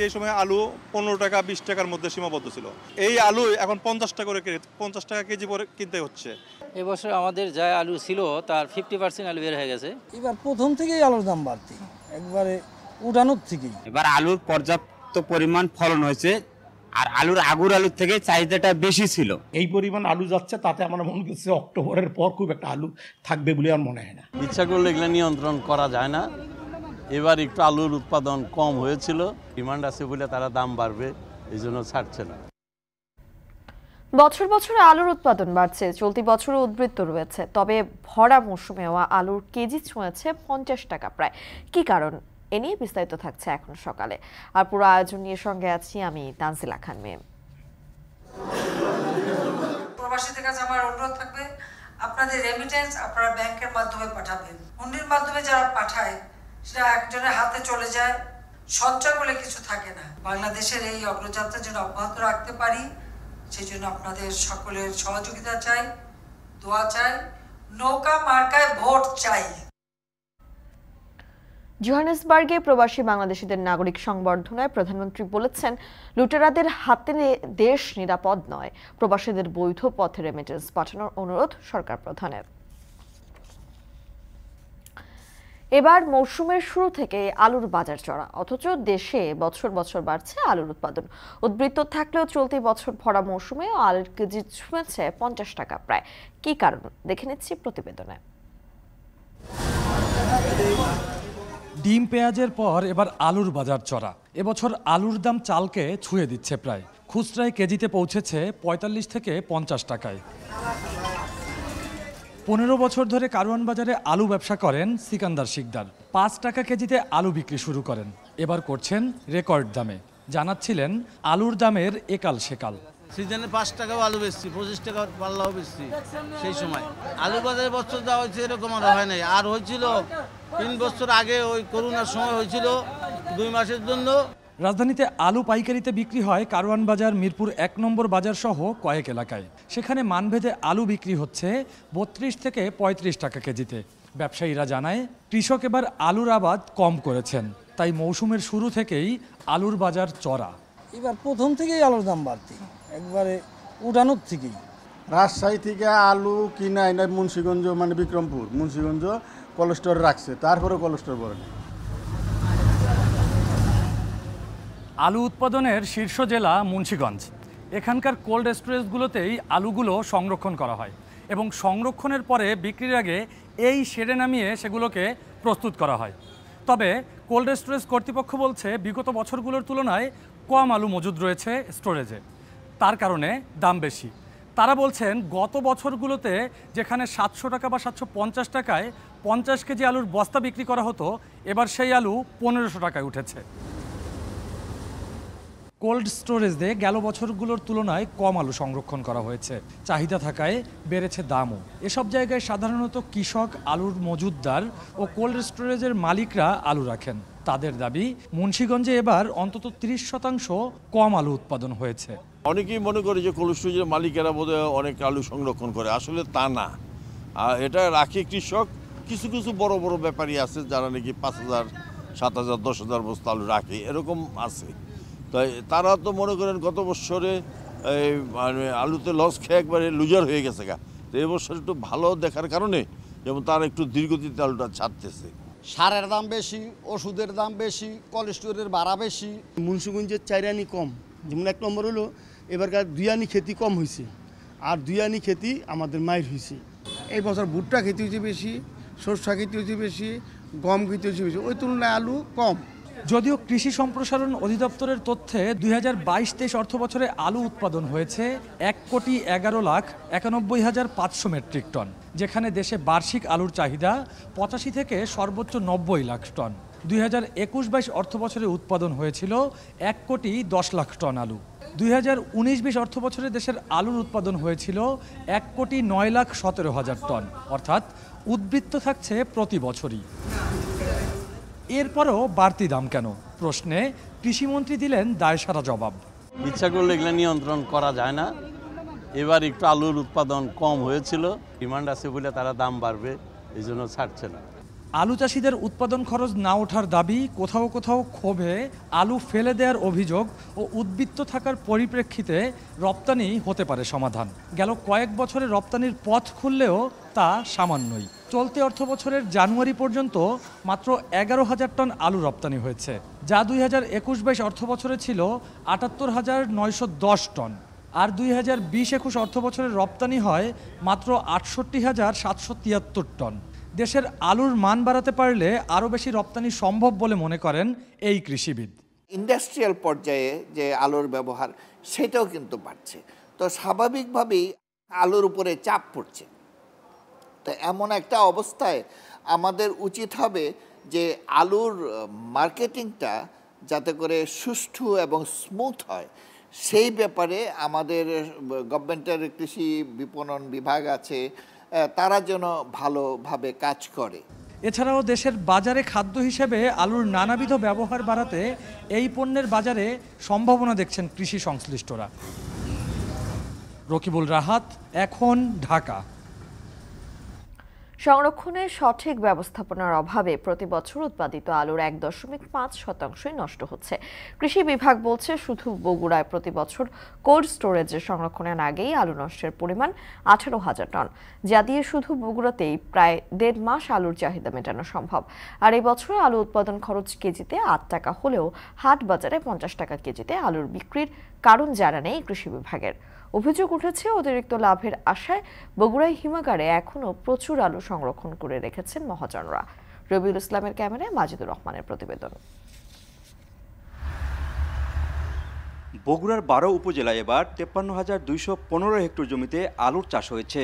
দেখতে এই সময় আলু পনেরো টাকা বিশ টাকার মধ্যে সীমাবদ্ধ ছিল। এই আলু এখন পঞ্চাশ টাকা করে পঞ্চাশ টাকা কেজি করে কিনতে হচ্ছে। এবছর আমাদের যা আলু ছিল তার ফিফটি পার্সেন্ট আলু বের হয়ে গেছে। এবার প্রথম থেকেই আলুর দাম বাড়তি। একবারে উঠানোর থেকেই। এবার আলুর পর্যাপ্ত পরিমাণ ফলন হয়েছে আর আলুর আগুর আলুর থেকে চাহিদাটা বেশি ছিল। এই পরিমাণ আলু যাচ্ছে তাতে আমার মনে করছে অক্টোবরের পর খুব একটা আলু থাকবে বলে আমার মনে হয় না। ইচ্ছা করলে এগুলো নিয়ন্ত্রণ করা যায় না। এবার একটু আলুর উৎপাদন কম হয়েছিল ডিমান্ড আছে বলে তারা দাম বাড়বে এই জন্য ছাড়ছে না। বছর বছর আলুর উৎপাদন বাড়ছে চলতি বছরও উদ্বৃত্ত রয়েছে তবে ভরা মৌসুমে হওয়া আলুর কেজি ছুঁয়েছে পঞ্চাশ টাকা প্রায়। কি কারণ? এ নিয়ে বিস্তারিত থাকছে এখন সকালে। আর পুরো আয়োজন নিয়ে সঙ্গে আছি আমি তানসিলা খান মেম। প্রবাসীদের কাছে আমার অনুরোধ থাকবে আপনাদের রেমিটেন্স আপনারা ব্যাংকের মাধ্যমে পাঠাবেন। হুন্ডির মাধ্যমে যারা পাঠায় সেটা একজনের হাতে চলে যায়। সঞ্চয় বলে কিছু থাকে না। বাংলাদেশের এই অগ্রযাত্রা যেন অব্যাহত রাখতে পারি। সেই জন্য আপনাদের সকলের সহযোগিতা চাই, দোয়া চাই, নৌকা মার্কায় ভোট চাই। জোহানেসবার্গে প্রবাসী বাংলাদেশিদের নাগরিক সংবর্ধনায় প্রধানমন্ত্রী বলেছেন, লুটেরাদের হাতে দেশ নিরাপদ নয়। প্রবাসীদের বৈধ পথে রেমিটেন্স পাঠানোর অনুরোধ সরকার প্রধানের। এবার মৌসুমের শুরু থেকে আলুর বাজার চড়া, অথচ দেশে বছর বছর বাড়ছে আলুর উৎপাদন। উদ্বৃত্ত থাকলেও চলতি বছর ভরা মৌসুমে আলুর কেজি ছুঁয়েছে পঞ্চাশ টাকা প্রায়। কি কারণ? দেখে নিচ্ছি প্রতিবেদনে। ডিম পেঁয়াজের পর এবার আলুর বাজার চড়া। এবছর আলুর দাম চালকে ছুঁয়ে দিচ্ছে প্রায়। খুচরায় কেজিতে পৌঁছেছে পঁয়তাল্লিশ থেকে পঞ্চাশ টাকায়। পনেরো বছর ধরে কারওয়ান বাজারে আলু ব্যবসা করেন সিকান্দার শিকদার। পাঁচ টাকা কেজিতে আলু বিক্রি শুরু করেন। এবার করছেন রেকর্ড দামে। জানাচ্ছিলেন, আলুর দামের একাল সেকাল। সিজনে পাঁচ টাকাও আলু বেচছি, পঁচিশ টাকা পাল্লাও বেচছি সেই সময়। আলু বাজারে বছর যা হয়েছে এরকম আর হয় নাই। আর হয়েছিল, তিন বছর আগে ওই করোনার সময় হয়েছিল, দুই মাসের জন্য রাজধানীতে আলু পাইকারিতে বিক্রি হয় কারওয়ান বাজার মিরপুর এক নম্বর বাজার সহ কয়েক এলাকায়। সেখানে মানভেদে আলু বিক্রি হচ্ছে বত্রিশ থেকে পঁয়ত্রিশ টাকা কেজিতে। ব্যবসায়ীরা জানায় কৃষক এবার আলুর আবাদ কম করেছেন তাই মৌসুমের শুরু থেকেই আলুর বাজার চড়া। এবার প্রথম থেকেই আলুর দাম বাড়তি একবারে উঠানোর থেকেই। রাজশাহী থেকে আলু কিনা এনে মুন্সিগঞ্জ মানে বিক্রমপুর মুন্সিগঞ্জ কোলেস্টোর রাখছে তারপরে কোলেস্টোর বলে না আলু উৎপাদনের শীর্ষ জেলা মুন্সীগঞ্জ। এখানকার কোল্ড স্টোরেজগুলোতেই আলুগুলো সংরক্ষণ করা হয় এবং সংরক্ষণের পরে বিক্রির আগে এই শেডে নামিয়ে সেগুলোকে প্রস্তুত করা হয়। তবে কোল্ড স্টোরেজ কর্তৃপক্ষ বলছে, বিগত বছরগুলোর তুলনায় কম আলু মজুদ রয়েছে স্টোরেজে। তার কারণে দাম বেশি। তারা বলছেন, গত বছরগুলোতে যেখানে সাতশো টাকা বা সাতশো পঞ্চাশ টাকায় পঞ্চাশ কেজি আলুর বস্তা বিক্রি করা হতো, এবার সেই আলু পনেরোশো টাকায় উঠেছে। কোল্ড স্টোরেজে গেল বছরগুলোর তুলনায় কম আলু সংরক্ষণ করা হয়েছে। চাহিদা থাকায় বেড়েছে দামও। এসব জায়গায় সাধারণত কৃষক, আলুর মজুদদার ও কোল্ড স্টোরেজের মালিকরা আলু রাখেন। তাদের দাবি, মুন্সীগঞ্জে এবার অন্তত তিরিশ শতাংশ কম আলু উৎপাদন হয়েছে। অনেকেই মনে করে যে কোল্ড স্টোরেজের মালিকেরা বোধহয় অনেক আলু সংরক্ষণ করে। আসলে তা না। এটা রাখে কৃষক। কিছু কিছু বড় বড় ব্যাপারী আছে যারা নাকি পাঁচ হাজার, সাত হাজার, দশ হাজার বস্তা আলু রাখে। এরকম আছে। তাই তারা তো মনে করেন গত বছরে এই মানে আলুতে লস খেয়ে একবারে লুজার হয়ে গেছে গা। তো এবছর একটু ভালো দেখার কারণে যেমন তারা একটু দীর্ঘদিতে আলুটা ছাড়তেছে। সারের দাম বেশি ওষুধের দাম বেশি কোলেস্টোরের ভাড়া বেশি। মুন্সিগঞ্জের চাইরানি কম। যেমন এক নম্বর হলো এবারকার দুয়ানি খেতি কম হয়েছে আর দুয়ানি খেতি আমাদের মায়ের হয়েছে এই বছর ভুট্টা খেতে হয়েছে বেশি সরষা খেতে হয়েছে বেশি গম খেতে হয়েছে বেশি। ওই তুলনায় আলু কম। যদিও কৃষি সম্প্রসারণ অধিদপ্তরের তথ্যে দুই হাজার বাইশ তেইশ অর্থ বছরে আলু উৎপাদন হয়েছে এক কোটি এগারো লাখ একানব্বই হাজার পাঁচশো মেট্রিক টন, যেখানে দেশে বার্ষিক আলুর চাহিদা পঁচাশি থেকে সর্বোচ্চ নব্বই লাখ টন। দুই হাজার একুশ বাইশ অর্থ বছরে উৎপাদন হয়েছিল এক কোটি দশ লাখ টন আলু। দুই হাজার উনিশ বিশ অর্থ বছরে দেশের আলুর উৎপাদন হয়েছিল এক কোটি নয় লাখ সতেরো হাজার টন, অর্থাৎ উদ্বৃত্ত থাকছে প্রতি বছরই। এরপরও বাড়তি দাম কেন? প্রশ্নে কৃষিমন্ত্রী দিলেন দায়সারা জবাব। ইচ্ছা করলে এগুলো নিয়ন্ত্রণ করা যায় না। এবার একটু আলুর উৎপাদন কম হয়েছিল ডিমান্ড আছে বলে তারা দাম বাড়বে এই জন্য ছাড়ছে না। আলু চাষিদের উৎপাদন খরচ না ওঠার দাবি কোথাও কোথাও ক্ষোভে আলু ফেলে দেওয়ার অভিযোগ ও উদ্বৃত্ত থাকার পরিপ্রেক্ষিতে রপ্তানি হতে পারে সমাধান। গেল কয়েক বছরে রপ্তানির পথ খুললেও তা সামান্যই। চলতি অর্থ বছরের জানুয়ারি পর্যন্ত মাত্র এগারো হাজার টন আলু রপ্তানি হয়েছে, যা দুই হাজার একুশ বাইশ অর্থ বছরে ছিল আটাত্তর হাজার নয়শো দশ টন। আর দুই হাজার বিশ একুশ অর্থ বছরের রপ্তানি হয় মাত্র আটষট্টি হাজার সাতশো তিয়াত্তর টন। দেশের আলুর মান বাড়াতে পারলে আরও বেশি রপ্তানি সম্ভব বলে মনে করেন এই কৃষিবিদ। ইন্ডাস্ট্রিয়াল পর্যায়ে যে আলুর ব্যবহার, সেটাও কিন্তু বাড়ছে। তো স্বাভাবিকভাবেই আলুর উপরে চাপ পড়ছে। তো এমন একটা অবস্থায় আমাদের উচিত হবে যে আলুর মার্কেটিংটা যাতে করে সুষ্ঠু এবং স্মুথ হয়। সেই ব্যাপারে আমাদের গভর্নমেন্টের কৃষি বিপণন বিভাগ আছে তারা যেন ভালোভাবে কাজ করে। এছাড়াও দেশের বাজারে খাদ্য হিসেবে আলুর নানাবিধ ব্যবহার বাড়াতে এই পণ্যের বাজারে সম্ভাবনা দেখছেন কৃষি সংশ্লিষ্টরা। রকিবুল রাহাত, এখন ঢাকা। সংরক্ষণের সঠিক ব্যবস্থাপনার অভাবে প্রতি বছর উৎপাদিত আলুর এক দশমিক পাঁচ শতাংশই নষ্ট হচ্ছে। কৃষি বিভাগ বলছে, শুধু বগুড়ায় প্রতি বছর কোল্ড স্টোরেজে সংরক্ষণের আগেই আলু নষ্টের পরিমাণ আঠারো হাজার টন। যা দিয়ে শুধু বগুড়াতেই প্রায় দেড় মাস আলুর চাহিদা মেটানো সম্ভব। আর এই বছরে আলু উৎপাদন খরচ কেজিতে আট টাকা হলেও হাট বাজারে পঞ্চাশ টাকা কেজিতে আলুর বিক্রির কারণ জানা নেই কৃষি বিভাগের। অভিযোগ উঠেছে, অতিরিক্ত লাভের আশায় বগুড়ায় হিমাগারে এখনও প্রচুর আলু সংরক্ষণ করে রেখেছেন মহাজনরা। রবিউল ইসলামের ক্যামেরায় মাজিদুর রহমানের প্রতিবেদন। বগুড়ার বারো উপজেলায় এবার তেপ্পান্ন হাজার দুইশো পনেরো হেক্টর জমিতে আলুর চাষ হয়েছে।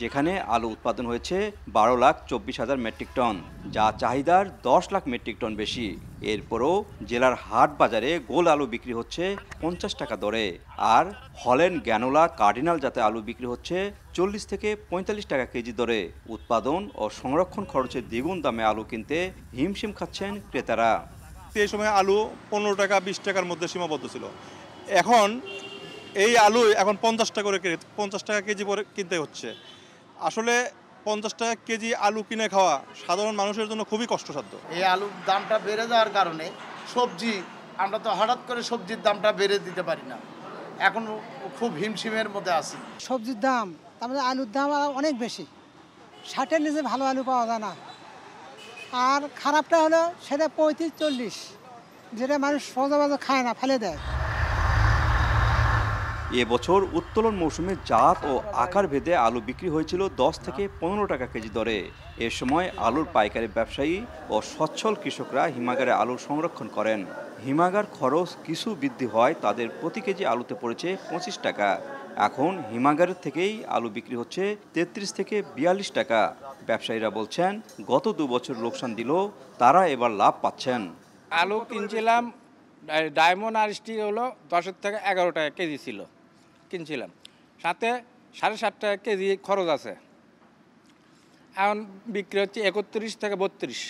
যেখানে আলু উৎপাদন হয়েছে বারো লাখ চব্বিশ হাজার মেট্রিক টন, যা চাহিদার দশ লাখ মেট্রিক টন বেশি। এরপরও জেলার হাট বাজারে গোল আলু বিক্রি হচ্ছে পঞ্চাশ টাকা দরে, আর হলেন গ্যানোলা কার্ডিনাল জাতে আলু বিক্রি হচ্ছে চল্লিশ থেকে পঁয়তাল্লিশ টাকা কেজি দরে। উৎপাদন ও সংরক্ষণ খরচের দ্বিগুণ দামে আলু কিনতে হিমশিম খাচ্ছেন ক্রেতারা। এই সময় আলু পনেরো টাকা, বিশ টাকার মধ্যে সীমাবদ্ধ ছিল। এখন এই আলু এখন পঞ্চাশ টাকা করে পঞ্চাশ টাকা কেজি পরে কিনতে হচ্ছে। আসলে পঞ্চাশ টাকা কেজি আলু কিনে খাওয়া সাধারণ মানুষের জন্য খুবই কষ্টসাধ্য। এই আলুর দামটা বেড়ে যাওয়ার কারণে সবজি আমরা তো হঠাৎ করে সবজির দামটা বেড়ে দিতে পারি না। এখন খুব হিমশিমের মধ্যে আছি। সবজির দাম তারপরে আলুর দাম আরও অনেক বেশি। ষাটের নিচে ভালো আলু পাওয়া যায় না। আর খারাপটা হলো সেটা পঁয়ত্রিশ চল্লিশ যেটা মানুষ সহজে খায় না ফেলে দেয়। এবছর উত্তোলন মৌসুমে জাত ও আকার ভেদে আলু বিক্রি হয়েছিল দশ থেকে পনেরো টাকা কেজি দরে। এ সময় আলুর পাইকারি ব্যবসায়ী ও সচ্ছল কৃষকরা হিমাগারে আলু সংরক্ষণ করেন। হিমাগার খরচ কিছু বৃদ্ধি হয়, তাদের প্রতি কেজি আলুতে পড়েছে পঁচিশ টাকা। এখন হিমাগারের থেকেই আলু বিক্রি হচ্ছে তেত্রিশ থেকে বিয়াল্লিশ টাকা। ব্যবসায়ীরা বলছেন, গত দু বছর লোকসান দিলেও তারা এবার লাভ পাচ্ছেন। আলু কিনছিলাম ডায়মন্ড আর স্টিল হলো দশের থেকে এগারো টাকা কেজি ছিল। কিনছিলাম। সাথে সাড়ে সাত টাকা কেজি খরচ আছে। এখন বিক্রি হচ্ছে একত্রিশ থেকে বত্রিশ।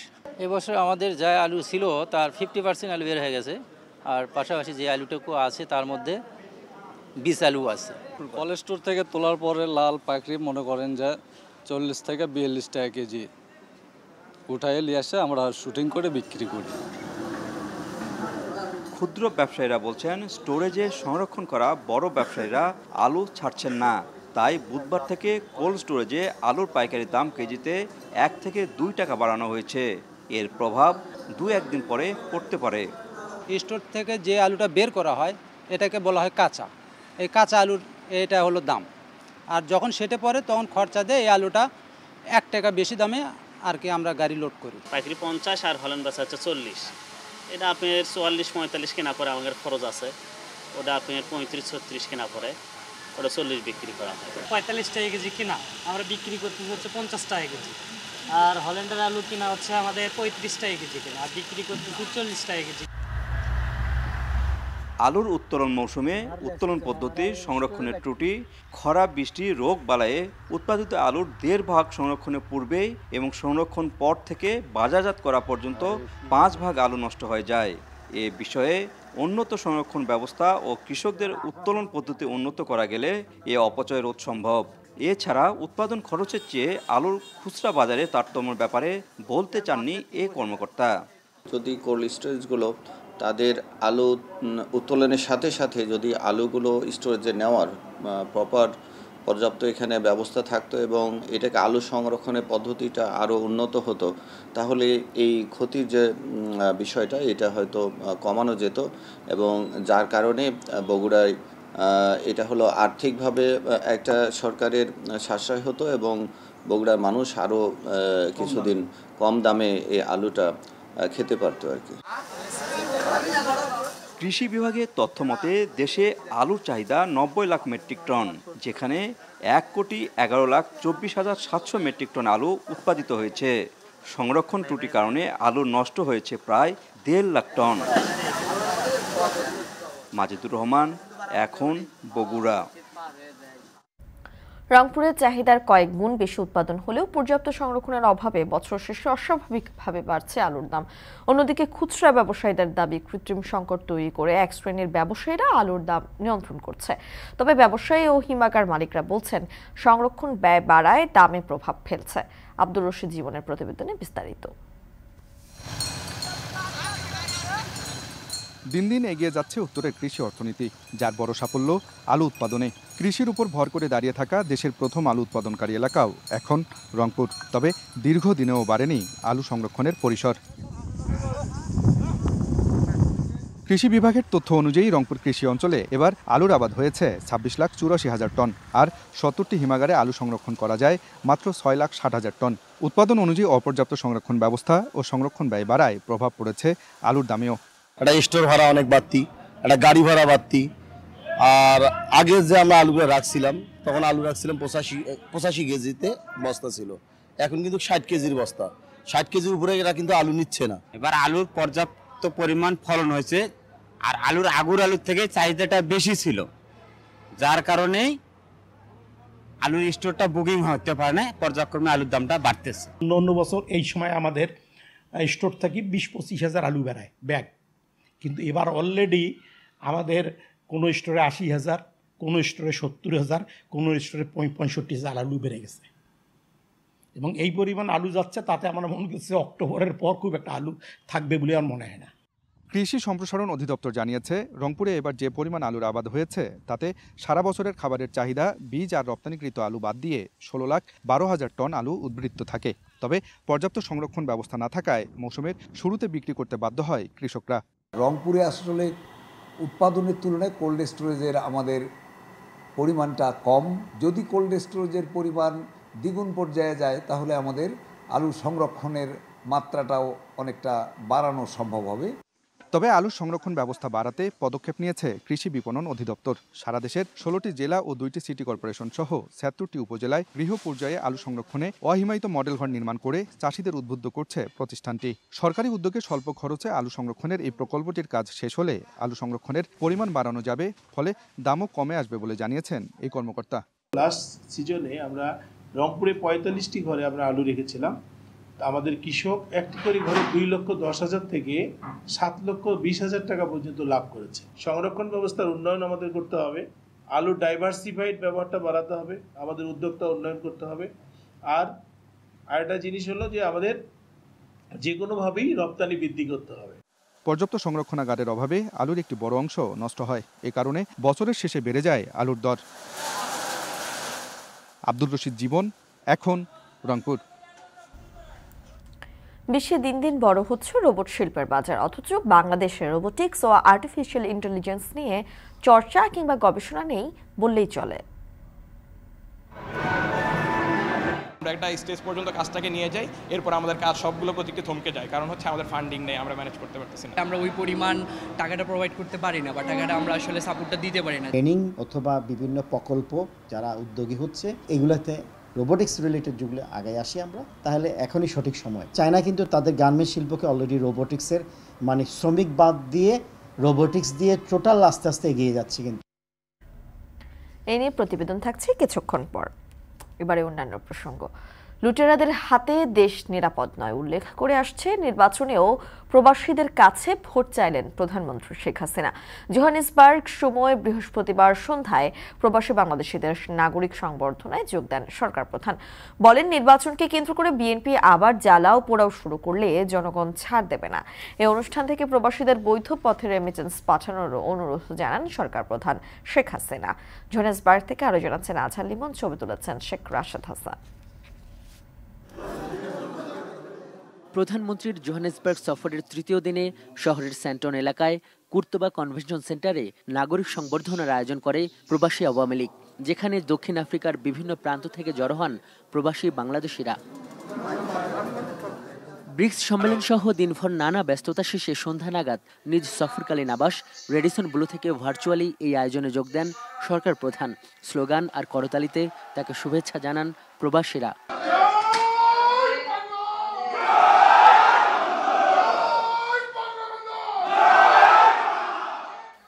এবছর আমাদের যা আলু ছিল তার ফিফটি পার্সেন্ট আলু বের হয়ে গেছে। আর পাশাপাশি যে আলুটুকু আছে তার মধ্যে বিষ আলু আছে। কলেস্টোর থেকে তোলার পরে লাল পাকড়ি মনে করেন যে চল্লিশ থেকে বিয়াল্লিশ টাকা কেজি। উঠায় নিয়ে আসে আমরা শুটিং করে বিক্রি করি। ক্ষুদ্র ব্যবসায়ীরা বলছেন স্টোরেজে সংরক্ষণ করা বড় ব্যবসায়ীরা আলু ছাড়ছেন না। তাই বুধবার থেকে কোল্ড স্টোরেজে আলুর পাইকারি দাম কেজিতে এক থেকে দুই টাকা বাড়ানো হয়েছে। এর প্রভাব দু একদিন পরে পড়তে পারে। স্টোর থেকে যে আলুটা বের করা হয় এটাকে বলা হয় কাঁচা। এই কাঁচা আলুর এটা হলো দাম। আর যখন সেটে পড়ে তখন খরচা দিয়ে এই আলুটা এক টাকা বেশি দামে আর কি আমরা গাড়ি লোড করি। পাইকারি পঞ্চাশ আর হলেন বেচা হচ্ছে চল্লিশ। এটা আপনার চুয়াল্লিশ পঁয়তাল্লিশ কেনা পরে আমাদের খরচ আছে। ওটা আপনার পঁয়ত্রিশ ছত্রিশ কেনা পরে। ওটা চল্লিশ বিক্রি করা হয়। পঁয়তাল্লিশ টাকা কেজি কিনা। আমরা বিক্রি করতে হচ্ছে পঞ্চাশ টাকা কেজি। আর হল্যান্ডের আলু কিনা হচ্ছে আমাদের পঁয়ত্রিশ টাকা কেজি কিনা। আর বিক্রি করতেছি চল্লিশ টাকা কেজি আলুর উত্তোলন মৌসুমে উত্তোলন পদ্ধতি সংরক্ষণের ত্রুটি, খরা, বৃষ্টি, রোগ বালায়ে উৎপাদিত আলুর দেড় ভাগ সংরক্ষণের পূর্বেই এবং সংরক্ষণ পর থেকে বাজারজাত করা পর্যন্ত পাঁচ ভাগ আলু নষ্ট হয়ে যায়। এ বিষয়ে উন্নত সংরক্ষণ ব্যবস্থা ও কৃষকদের উত্তোলন পদ্ধতি উন্নত করা গেলে এ অপচয় রোধ সম্ভব। এছাড়া উৎপাদন খরচের চেয়ে আলুর খুচরা বাজারে তারতম্যের ব্যাপারে বলতে চাননি এ কর্মকর্তা। যদি কোল্ড স্টোরেজগুলো তাদের আলু উত্তোলনের সাথে সাথে যদি আলুগুলো স্টোরেজে নেওয়ার প্রপার পর্যাপ্ত এখানে ব্যবস্থা থাকতো এবং এটাকে আলু সংরক্ষণের পদ্ধতিটা আরও উন্নত হতো তাহলে এই ক্ষতির যে বিষয়টা এটা হয়তো কমানো যেত এবং যার কারণে বগুড়ায় এটা হলো আর্থিকভাবে একটা সরকারের সাশ্রয় হতো এবং বগুড়ার মানুষ আরও কিছুদিন কম দামে। এই আলুটা খেতে পারতো আর কি। কৃষি বিভাগের তথ্য মতে দেশে আলুর চাহিদা নব্বই লাখ মেট্রিক টন, যেখানে এক কোটি এগারো লাখ চব্বিশ হাজার সাতশো মেট্রিক টন আলু উৎপাদিত হয়েছে। সংরক্ষণ ত্রুটির কারণে আলু নষ্ট হয়েছে প্রায় দেড় লাখ টন। মাজিদুর রহমান, এখন বগুড়া। রংপুরের চাহিদার কয়েক গুণ বেশি উৎপাদন হলেও পর্যাপ্ত সংরক্ষণের অভাবে বছর শেষে অস্বাভাবিকভাবে বাড়ছে আলুর দাম। অন্যদিকে খুচরা ব্যবসায়ীদের দাবি, কৃত্রিম সংকট তৈরি করে এক শ্রেণির ব্যবসায়ীরা আলুর দাম নিয়ন্ত্রণ করছে। তবে ব্যবসায়ী ও হিমাগার মালিকরা বলছেন, সংরক্ষণ ব্যয় বাড়ায় দামে প্রভাব ফেলছে। আব্দুর রশিদ জীবনের প্রতিবেদনে বিস্তারিত। দিন দিন এগিয়ে যাচ্ছে উত্তরের কৃষি অর্থনীতি, যার বড় সাফল্য আলু উৎপাদনে। কৃষির উপর ভর করে দাঁড়িয়ে থাকা দেশের প্রথম আলু উৎপাদনকারী এলাকাও এখন রংপুর। তবে দীর্ঘদিনেও বাড়েনি আলু সংরক্ষণের পরিসর। কৃষি বিভাগের তথ্য অনুযায়ী রংপুর কৃষি অঞ্চলে এবার আলুর আবাদ হয়েছে ছাব্বিশ লাখ চুরাশি হাজার টন আর সত্তরটি হিমাগারে আলু সংরক্ষণ করা যায় মাত্র ছয় লাখ ষাট হাজার টন। উৎপাদন অনুযায়ী অপর্যাপ্ত সংরক্ষণ ব্যবস্থা ও সংরক্ষণ ব্যয় বাড়ায় প্রভাব পড়েছে আলুর দামেও। একটা স্টোর ভাড়া অনেক বাড়তি একটা গাড়ি ভাড়া বাড়তি। আর আগে যে আমরা আলুগুলো রাখছিলাম তখন আলু রাখছিলাম পঁচাশি পঁচাশি কেজিতে বস্তা ছিল। এখন কিন্তু ষাট কেজির বস্তা। ষাট কেজির উপরে এরা কিন্তু আলু নিচ্ছে না। এবার আলুর পর্যাপ্ত পরিমাণ ফলন হয়েছে আর আলুর আগুর আলুর থেকে চাহিদাটা বেশি ছিল। যার কারণেই আলুর স্টোরটা বুকিং হতে পারে না পর্যায়ক্রমে আলুর দামটা বাড়তেছে। অন্য অন্য বছর এই সময় আমাদের স্টোর থেকে বিশ পঁচিশ হাজার আলু বেড়ায় ব্যাগ। কিন্তু এবার অলরেডি আমাদের কোনো স্টোরে আশি হাজার, কোনো স্টোরে সত্তর হাজার, কোনো স্টোরে পঁয়- পঁয়ষট্টি হাজার আলু বেড়ে গেছে। এবং এই পরিমাণ আলু যাচ্ছে, তাতে আমার মনে করছে অক্টোবরের পর খুব একটা আলু থাকবে বলে আমার মনে হয় না। কৃষি সম্প্রসারণ অধিদপ্তর জানিয়েছে, রংপুরে এবার যে পরিমাণ আলুর আবাদ হয়েছে, তাতে সারা বছরের খাবারের চাহিদা, বীজ আর রপ্তানিকৃত আলু বাদ দিয়ে ষোলো লাখ বারো হাজার টন আলু উদ্বৃত্ত থাকে। তবে পর্যাপ্ত সংরক্ষণ ব্যবস্থা না থাকায় মৌসুমের শুরুতে বিক্রি করতে বাধ্য হয় কৃষকরা। রংপুরে আসলে উৎপাদনের তুলনায় কোল্ড স্টোরেজের আমাদের পরিমাণটা কম। যদি কোল্ড স্টোরেজের পরিমাণ দ্বিগুণ পর্যায়ে যায়, তাহলে আমাদের আলু সংরক্ষণের মাত্রাটাও অনেকটা বাড়ানো সম্ভব হবে। তবে আলু সংরক্ষণ ব্যবস্থা বাড়াতে পদক্ষেপ নিয়েছে কৃষি বিপণন অধিদপ্তর। সারা দেশের ষোলোটি জেলা ও দুইটি সিটি কর্পোরেশন সহ ছিয়াত্তরটি উপজেলায় গৃহ পর্যায়ে আলু সংরক্ষণে অহিমায়িত মডেল ঘর নির্মাণ করে চাষিদের উদ্বুদ্ধ করছে প্রতিষ্ঠানটি। সরকারি উদ্যোগে স্বল্প খরচে আলু সংরক্ষণের এই প্রকল্পটির কাজ শেষ হলে আলু সংরক্ষণের পরিমাণ বাড়ানো যাবে, ফলে দামও কমে আসবে বলে জানিয়েছেন এই কর্মকর্তা। লাস্ট সিজনে আমরা রংপুরে পঁয়তাল্লিশটি ঘরে আমরা আলু রেখেছিলাম। আমাদের কৃষক একটি করে ঘরে দুই লক্ষ দশ হাজার থেকে সাত লক্ষ বিশ হাজার টাকা পর্যন্ত লাভ করেছে। সংরক্ষণ ব্যবস্থার উন্নয়ন আমাদের করতে হবে। আলু ডাইভার্সিফাইড ব্যবহারটা বাড়াতে হবে। আমাদের উদ্যোক্তা উন্নয়ন করতে হবে। আর আরেকটা জিনিস হলো যে আমাদের যে কোনোভাবেই রপ্তানি বৃদ্ধি করতে হবে। পর্যাপ্ত সংরক্ষণাগারের অভাবে আলুর একটি বড় অংশ নষ্ট হয়। এ কারণে বছরের শেষে বেড়ে যায় আলুর দর। আব্দুর রশিদ জীবন, এখন রংপুর। বিশ্বে দিন দিন বড় হচ্ছে রোবট শিল্পের বাজার। অথচ বাংলাদেশে রোবোটিক্স ও আর্টিফিশিয়াল ইন্টেলিজেন্স নিয়ে চর্চা কিংবা গবেষণা নেই বললেই চলে। আমরা একটা স্টেজ পর্যন্ত কাজটাকে নিয়ে যাই এরপর আমাদের কাজ সবগুলো প্রজেক্টে থমকে যায় কারণ হচ্ছে আমাদের ফান্ডিং নেই আমরা ম্যানেজ করতে পারতেছি না। আমরা ওই পরিমাণ টাকাটা প্রোভাইড করতে পারি না বা টাকাটা আমরা আসলে সাপোর্টটা দিতে পারি না। ট্রেনিং অথবা বিভিন্ন প্রকল্প যারা উদ্যোগী হচ্ছে এগুলোতে রোবোটিক্স রিলেটেড যেগুলো আগে আসি আমরা, তাহলে এখনই সঠিক সময়। চায়না কিন্তু তাদের গার্মেন্ট শিল্পকে অলরেডি রোবোটিক্সের মানে শ্রমিক বাদ দিয়ে রোবোটিক্স দিয়ে টোটাল আস্তে আস্তে এগিয়ে যাচ্ছে কিন্তু। এই নিয়ে প্রতিবেদন থাকছে কিছুক্ষণ পর। এবারে অন্যান্য প্রসঙ্গ। লুটেরাদের হাতে দেশ নিরাপদ নয়, উল্লেখ করে আসছে নির্বাচনেও প্রবাসীদের কাছে ভোট চাইলেন প্রধানমন্ত্রী শেখ হাসিনা। জোহানিসবার্গ সময় বৃহস্পতিবার সন্ধ্যায় প্রবাসী বাংলাদেশিদের নাগরিক সংবর্ধনায় যোগ দেন সরকার প্রধান। বলেন, নির্বাচনকে কেন্দ্র করে বিএনপি আবার জ্বালাও পোড়াও শুরু করলে জনগণ ছাড় দেবে না। এই অনুষ্ঠান থেকে প্রবাসীদের বৈধ পথে রেমিটেন্স পাঠানোর অনুরোধ জানান সরকার প্রধান শেখ হাসিনা। জোহানিসবার্গ থেকে আরও জানাচ্ছেন আজহার লিমন, ছবি তুলেছেন শেখ রাশেদ হাসান। প্রধানমন্ত্রীর জোহানেসবার্গ সফরের তৃতীয় দিনে শহরের স্যান্টন এলাকায় কুর্তবা কনভেনশন সেন্টারে নাগরিক সংবর্ধনার আয়োজন করে প্রবাসী আওয়ামী লীগ, যেখানে দক্ষিণ আফ্রিকার বিভিন্ন প্রান্ত থেকে জড়ো হন প্রবাসী বাংলাদেশিরা। ব্রিক্স সম্মেলন সহ দিনভর নানা ব্যস্ততা শেষে সন্ধ্যা নাগাদ নিজ সফরকালীন আবাস রেডিসন ব্লু থেকে ভার্চুয়ালি এই আয়োজনে যোগ দেন সরকার প্রধান। স্লোগান আর করতালিতে তাকে শুভেচ্ছা জানান প্রবাসীরা।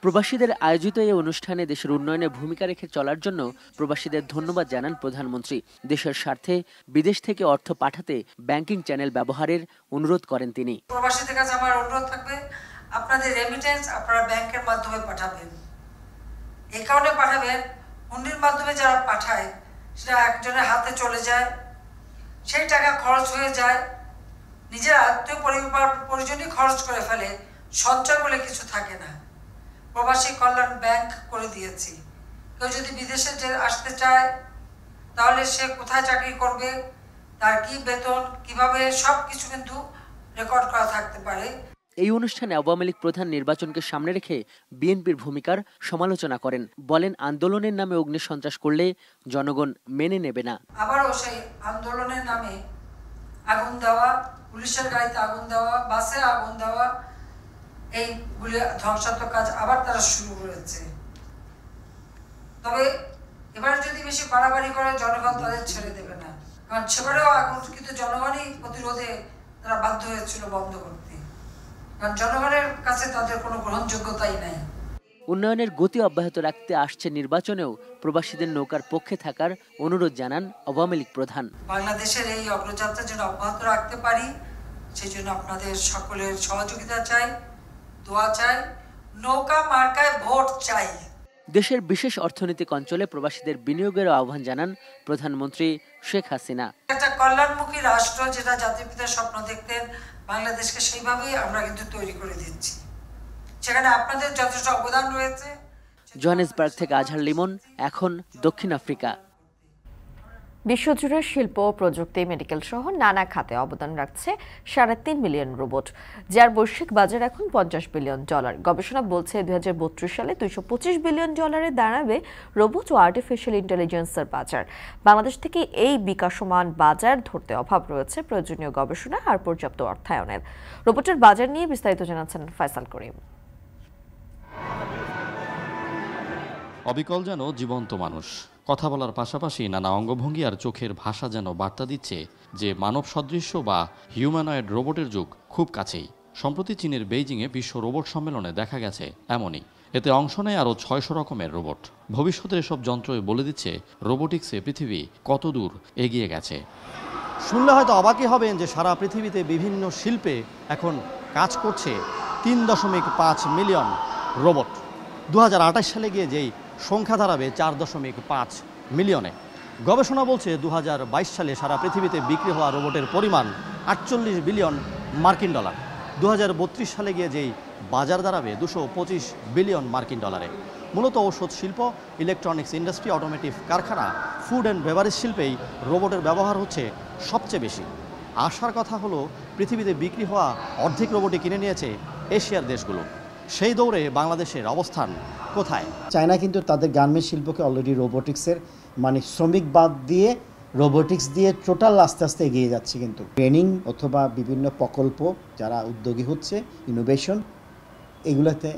প্রবাসীদের আয়োজিত এই অনুষ্ঠানে দেশের উন্নয়নে ভূমিকা রেখে চলার জন্য প্রবাসীদের ধন্যবাদ জানান প্রধানমন্ত্রী। দেশের স্বার্থে বিদেশ থেকে অর্থ পাঠাতে ব্যাংকিং চ্যানেল ব্যবহারের অনুরোধ করেন তিনি। প্রবাসীদের কাছে আমার অনুরোধ থাকবে, আপনাদের রেমিটেন্স আপনারা ব্যাংকের মাধ্যমে পাঠাবেন। এই কারণে পাঠাবেন হুন্ডির মাধ্যমে যারা পাঠায়, সেটা একজনের হাতে চলে যায়, সেই টাকা খরচ হয়ে যায়, নিজের আত্মীয় পরিবার পরিজনই খরচ করে ফেলে, সঞ্চয় বলে কিছু থাকে না। প্রবাসী কল্যাণ ব্যাংক করে দিয়েছি। কেউ যদি বিদেশে যে আসতে চায় তাহলে সে কোথায় চাকরি করবে তার কি বেতন কীভাবে সব কিছু কিন্তু রেকর্ড করা থাকতে পারে। এই অনুষ্ঠানে আওয়ামী লীগ প্রধান নির্বাচনকে সামনে রেখে বিএনপির ভূমিকার সমালোচনা করেন। বলেন আন্দোলনের নামে অগ্নিসন্ত্রাস করলে জনগণ মেনে নেবে না। আবারও সেই আন্দোলনের নামে আগুন দেওয়া পুলিশের গাড়িতে আগুন দেওয়া বাসে আগুন দেওয়া এইগুলি ধ্বংসাত্মক কাজ আবার তারা শুরু করেছে। তবে এবার যদি বেশি বাড়াবাড়ি করে জনগণ তাদের ছেড়ে দেবে না। কারণ সেবারেও আগুন কিন্তু জনগণই প্রতিরোধে তারা বাধ্য হয়েছিল বন্ধ করতে। কারণ জনগণের কাছে তাদের কোনো গ্রহণযোগ্যতাই নাই। উন্নয়নের গতি অব্যাহত রাখতে আসছে নির্বাচনেও প্রবাসীদের নৌকার পক্ষে থাকার অনুরোধ জানান আওয়ামী লীগ প্রধান। বাংলাদেশের এই অগ্রযাত্রা যেন অব্যাহত রাখতে পারি সেই জন্য আপনাদের সকলের সহযোগিতা চাই। দোয়া চাই নৌকা মার্কায় ভোট চাই। দেশের বিশেষ অর্থনৈতিক অঞ্চলে প্রবাসীদের বিনিয়োগের আহ্বান জানান প্রধানমন্ত্রী শেখ হাসিনা। একটা কল্যাণমুখী রাষ্ট্র যেটা জাতির পিতার স্বপ্ন দেখতেন বাংলাদেশকে সেইভাবেই আমরা কিন্তু তৈরি করে দিচ্ছি। সেখানে আপনাদের যথেষ্ট অবদান রয়েছে। জোহানেসবার্গ থেকে আজহার লিমন এখন দক্ষিণ আফ্রিকা। বিশ্বজুড়ে শিল্প প্রযুক্তি মেডিকেল সহ নানা খাতে অবদান রাখছে সাড়ে তিন মিলিয়ন রোবট যার বৈশ্বিক বাজার এখন পঞ্চাশ বিলিয়ন ডলার গবেষণা বলছে দু হাজার বত্রিশ সালে দুইশো পঁচিশ বিলিয়ন ডলারে দাঁড়াবে রোবট ও আর্টিফিশিয়াল ইন্টেলিজেন্সের বাজার। বাংলাদেশ থেকে এই বিকাশমান বাজার ধরতে অভাব রয়েছে প্রয়োজনীয় গবেষণা আর পর্যাপ্ত অর্থায়নের। রোবটের বাজার নিয়ে বিস্তারিত জানাচ্ছেন ফয়সাল করিম। অবিকল যেন জীবন্ত মানুষ। কথা বলার পাশাপাশি নানা অঙ্গভঙ্গি আর চোখের ভাষা যেন বার্তা দিচ্ছে যে মানব সদৃশ্য বা হিউম্যানয়েড রোবটের যুগ খুব কাছেই। সম্প্রতি চীনের বেইজিংয়ে বিশ্ব রোবট সম্মেলনে দেখা গেছে এমনই। এতে অংশ নেয় আরও ছয়শো রকমের রোবট। ভবিষ্যতের এসব যন্ত্রই বলে দিচ্ছে, রোবোটিক্সে পৃথিবী কত দূর এগিয়ে গেছে। শুনলে হয়তো অবাকই হবেন যে সারা পৃথিবীতে বিভিন্ন শিল্পে এখন কাজ করছে তিন দশমিক পাঁচ মিলিয়ন রোবট। দু হাজার আঠাশ সালে গিয়ে যেই সংখ্যা দাঁড়াবে চার দশমিক পাঁচ মিলিয়নে। গবেষণা বলছে দু হাজার বাইশ সালে সারা পৃথিবীতে বিক্রি হওয়া রোবটের পরিমাণ আটচল্লিশ বিলিয়ন মার্কিন ডলার। দু হাজার বত্রিশ সালে গিয়ে যেই বাজার দাঁড়াবে, দুশো বিলিয়ন মার্কিন ডলারে। মূলত ঔষধ শিল্প, ইলেকট্রনিক্স ইন্ডাস্ট্রি, অটোমেটিভ কারখানা, ফুড অ্যান্ড বেভারেজ শিল্পেই রোবটের ব্যবহার হচ্ছে সবচেয়ে বেশি। আসার কথা হলো, পৃথিবীতে বিক্রি হওয়া অর্ধেক রোবটই কিনে নিয়েছে এশিয়ার দেশগুলো। সেই দৌড়ে বাংলাদেশের অবস্থান কোথায়? চায়না কিন্তু তাদের গার্মেন্ট শিল্পকে অলরেডি রোবোটিক্সের মানে শ্রমিক বাদ দিয়ে রোবোটিক্স দিয়ে টোটাল আস্তে আস্তে এগিয়ে যাচ্ছে কিন্তু। ট্রেনিং অথবা বিভিন্ন প্রকল্প যারা উদ্যোগী হচ্ছে ইনোভেশন এগুলোতে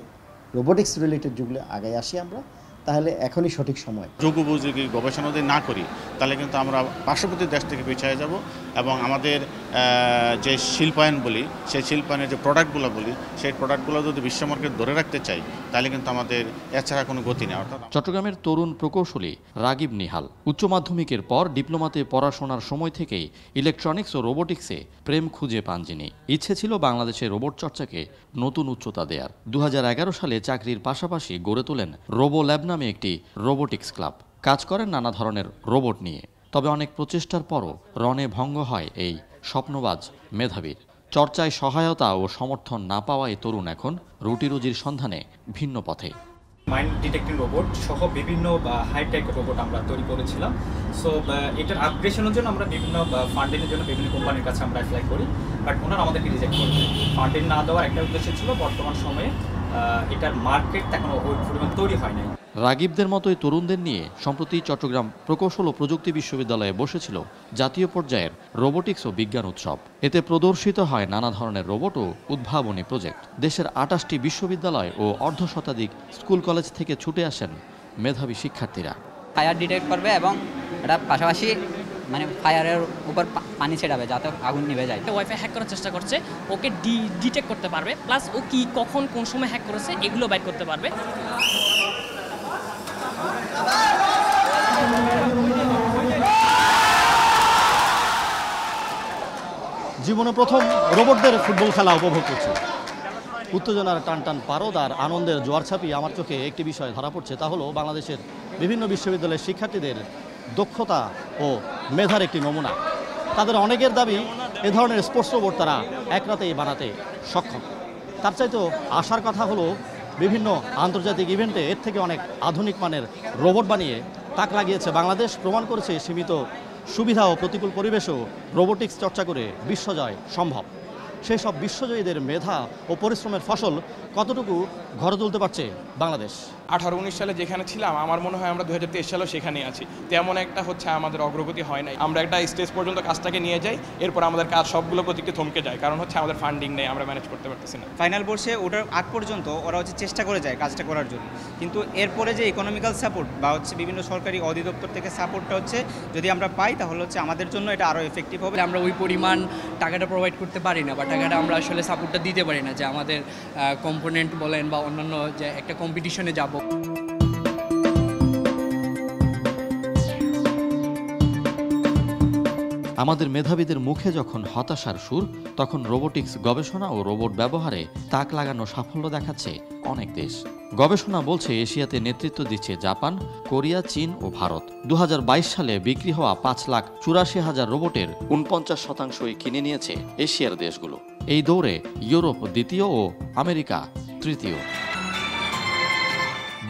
রোবোটিক্স রিলেটেড যেগুলো আগে আসি আমরা। তাহলে এখনই সঠিক সময়। যোগ উপযোগী গবেষণা যদি না করি তাহলে কিন্তু আমরা পার্শ্ববর্তী দেশ থেকে পিছিয়ে যাব। এবং আমাদের যে শিল্পায়ন বলি, সেই শিল্পায়নের যে প্রোডাক্টগুলো বলি, সেই প্রোডাক্টগুলো যদি বিশ্ব মার্কেট ধরে রাখতে চাই, তাহলে কিন্তু আমাদের এছাড়া কোনো গতি নেই। অর্থাৎ চট্টগ্রামের তরুণ প্রকৌশলী রাগিব নিহাল উচ্চ মাধ্যমিকের পর ডিপ্লোমাতে পড়াশোনার সময় থেকেই ইলেকট্রনিক্স ও রোবোটিক্সে প্রেম খুঁজে পান যিনি। ইচ্ছে ছিল বাংলাদেশের রোবট চর্চাকে নতুন উচ্চতা দেয়ার। দু সালে চাকরির পাশাপাশি গড়ে তোলেন রোবো ল্যাব নামে একটি রোবোটিক্স ক্লাব কাজ করেন নানা ধরনের রোবট নিয়ে। তবে অনেক প্রচেষ্টার পরও রণে ভঙ্গ হয় এই স্বপ্নবাজ মেধাবীর। চর্চায় সহায়তা ও সমর্থন না পাওয়া এই তরুণ এখন রুটি রুজির সন্ধানে ভিন্ন পথে। মাইন্ড ডিটেক্টিং রোবট সহ বিভিন্ন হাইটেক রোবট আমরা তৈরি করেছিলাম। সো এটার আপগ্রেশনের জন্য আমরা বিভিন্ন ফান্ডিংয়ের জন্য বিভিন্ন কোম্পানির কাছে আমরা অ্যাপ্লাই করি। বাট ওনারা আমাদেরকে রিজেক্ট করবে ফান্ডিং না দেওয়ার একটা উদ্দেশ্য ছিল বর্তমান সময়ে এটার মার্কেট এখনও ওই পরিমাণ তৈরি হয় নাই। রাগিবদের মতোই তরুণদের নিয়ে সম্প্রতি চট্টগ্রাম প্রকৌশল ও প্রযুক্তি বিশ্ববিদ্যালয়ে বসেছিল জাতীয় পর্যায়ের রোবোটিক্স ও বিজ্ঞান উৎসব। এতে প্রদর্শিত হয় নানা ধরনের রোবট ও উদ্ভাবনী প্রজেক্ট। দেশের আটাশটি বিশ্ববিদ্যালয় ও অর্ধ শতাধিক স্কুল কলেজ থেকে ছুটে আসেন মেধাবী শিক্ষার্থীরা। ফায়ার ডিটেক্ট করবে এবং এটা পাশাপাশি মানে ফায়ারের উপর পানি ছেড়াবে যাতে আগুন নিভে যায়। ওয়াইফাই হ্যাক করার চেষ্টা করছে। ওকে ডি ডিটেক্ট করতে পারবে। প্লাস ও কি কখন কোন সময় হ্যাক করেছে এগুলো বাইর করতে পারবে। জীবনে প্রথম রোবটদের ফুটবল খেলা উপভোগ করছি। উত্তেজনার টান টান পারদ আর আনন্দের জোয়ার ছাপিয়ে আমার চোখে একটি বিষয় ধরা পড়ছে, তা হলো বাংলাদেশের বিভিন্ন বিশ্ববিদ্যালয়ের শিক্ষার্থীদের দক্ষতা ও মেধার একটি নমুনা। তাদের অনেকের দাবি, এ ধরনের স্পোর্টস রোবট তারা এক রাতেই বানাতে সক্ষম। তার চাইতেও আসার কথা হলো বিভিন্ন আন্তর্জাতিক ইভেন্টে এর থেকে অনেক আধুনিক মানের রোবট বানিয়ে তাক লাগিয়েছে বাংলাদেশ। প্রমাণ করেছে সীমিত সুবিধা ও প্রতিকূল পরিবেশেও রোবোটিক্স চর্চা করে বিশ্বজয় সম্ভব। সেই সব বিশ্বজয়ীদের মেধা ও পরিশ্রমের ফসল কতটুকু ঘরে তুলতে পারছে বাংলাদেশ? আঠারো উনিশ সালে যেখানে ছিলাম আমার মনে হয় আমরা দু হাজার তেইশ সালেও সেখানেই আছি। তেমন একটা হচ্ছে আমাদের অগ্রগতি হয় নাই। আমরা একটা স্টেজ পর্যন্ত কাজটাকে নিয়ে যাই এরপর আমাদের কাজ সবগুলো প্রতিক্রিয়া থমকে যায় কারণ হচ্ছে আমাদের ফান্ডিং নেই আমরা ম্যানেজ করতে পারতেছি না। ফাইনাল বর্ষে ওটার আগ পর্যন্ত ওরা হচ্ছে চেষ্টা করে যায় কাজটা করার জন্য। কিন্তু এরপরে যে ইকোনমিক্যাল সাপোর্ট বা হচ্ছে বিভিন্ন সরকারি অধিদপ্তর থেকে সাপোর্টটা হচ্ছে যদি আমরা পাই তাহলে হচ্ছে আমাদের জন্য এটা আরও এফেক্টিভ হবে। আমরা ওই পরিমাণ টাকাটা প্রোভাইড করতে পারি না বা টাকাটা আমরা আসলে সাপোর্টটা দিতে পারি না যে আমাদের কম্পোনেন্ট বলেন বা অন্যান্য যে একটা কম্পিটিশনে যাব। আমাদের মেধাবীদের মুখে যখন হতাশার সুর, তখন রোবোটিক্স গবেষণা ও রোবট ব্যবহারে তাক লাগানো সাফল্য দেখাচ্ছে অনেক দেশ। গবেষণা বলছে এশিয়াতে নেতৃত্ব দিচ্ছে জাপান, কোরিয়া, চীন ও ভারত। দু হাজার বাইশ সালে বিক্রি হওয়া পাঁচ লাখ চুরাশি হাজার রোবটের উনপঞ্চাশ শতাংশই কিনে নিয়েছে এশিয়ার দেশগুলো। এই দৌড়ে ইউরোপ দ্বিতীয় ও আমেরিকা তৃতীয়।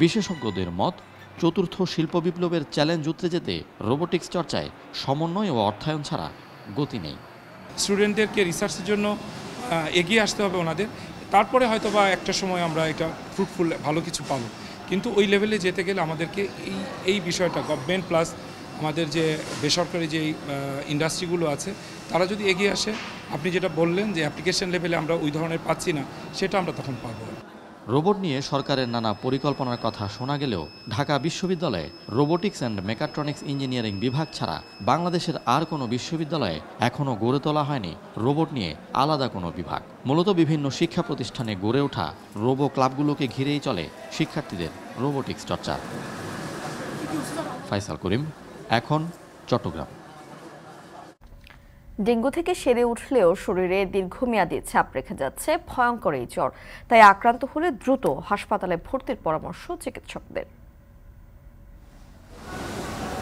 বিশেষজ্ঞদের মত, চতুর্থ শিল্প বিপ্লবের চ্যালেঞ্জ উতরে যেতে রোবোটিক্স চর্চায় সমন্বয় ও অর্থায়ন ছাড়া গতি নেই। স্টুডেন্টদেরকে রিসার্চের জন্য এগিয়ে আসতে হবে ওনাদের। তারপরে হয়তো বা একটা সময় আমরা এটা ফ্রুটফুল ভালো কিছু পাবো। কিন্তু ওই লেভেলে যেতে গেলে আমাদেরকে এই এই বিষয়টা গভর্নমেন্ট প্লাস আমাদের যে বেসরকারি যে ইন্ডাস্ট্রিগুলো আছে, তারা যদি এগিয়ে আসে, আপনি যেটা বললেন যে অ্যাপ্লিকেশন লেভেলে আমরা ওই ধরনের পাচ্ছি না, সেটা আমরা তখন পাবো। রোবট নিয়ে সরকারের নানা পরিকল্পনার কথা শোনা গেলেও ঢাকা বিশ্ববিদ্যালয়ে রোবোটিক্স অ্যান্ড মেকাট্রনিক্স ইঞ্জিনিয়ারিং বিভাগ ছাড়া বাংলাদেশের আর কোনো বিশ্ববিদ্যালয়ে এখনও গড়ে তোলা হয়নি রোবট নিয়ে আলাদা কোনো বিভাগ। মূলত বিভিন্ন শিক্ষা প্রতিষ্ঠানে গড়ে ওঠা রোবো ক্লাবগুলোকে ঘিরেই চলে শিক্ষার্থীদের রোবোটিক্স চর্চা। ফাইসাল করিম, এখন চট্টগ্রাম। ডেঙ্গু থেকে সেরে উঠলেও শরীরে দীর্ঘমেয়াদী ছাপ রেখে যাচ্ছে ভয়ঙ্কর এই জ্বর। তাই আক্রান্ত হলে দ্রুত হাসপাতালে ভর্তির পরামর্শ চিকিৎসকদের।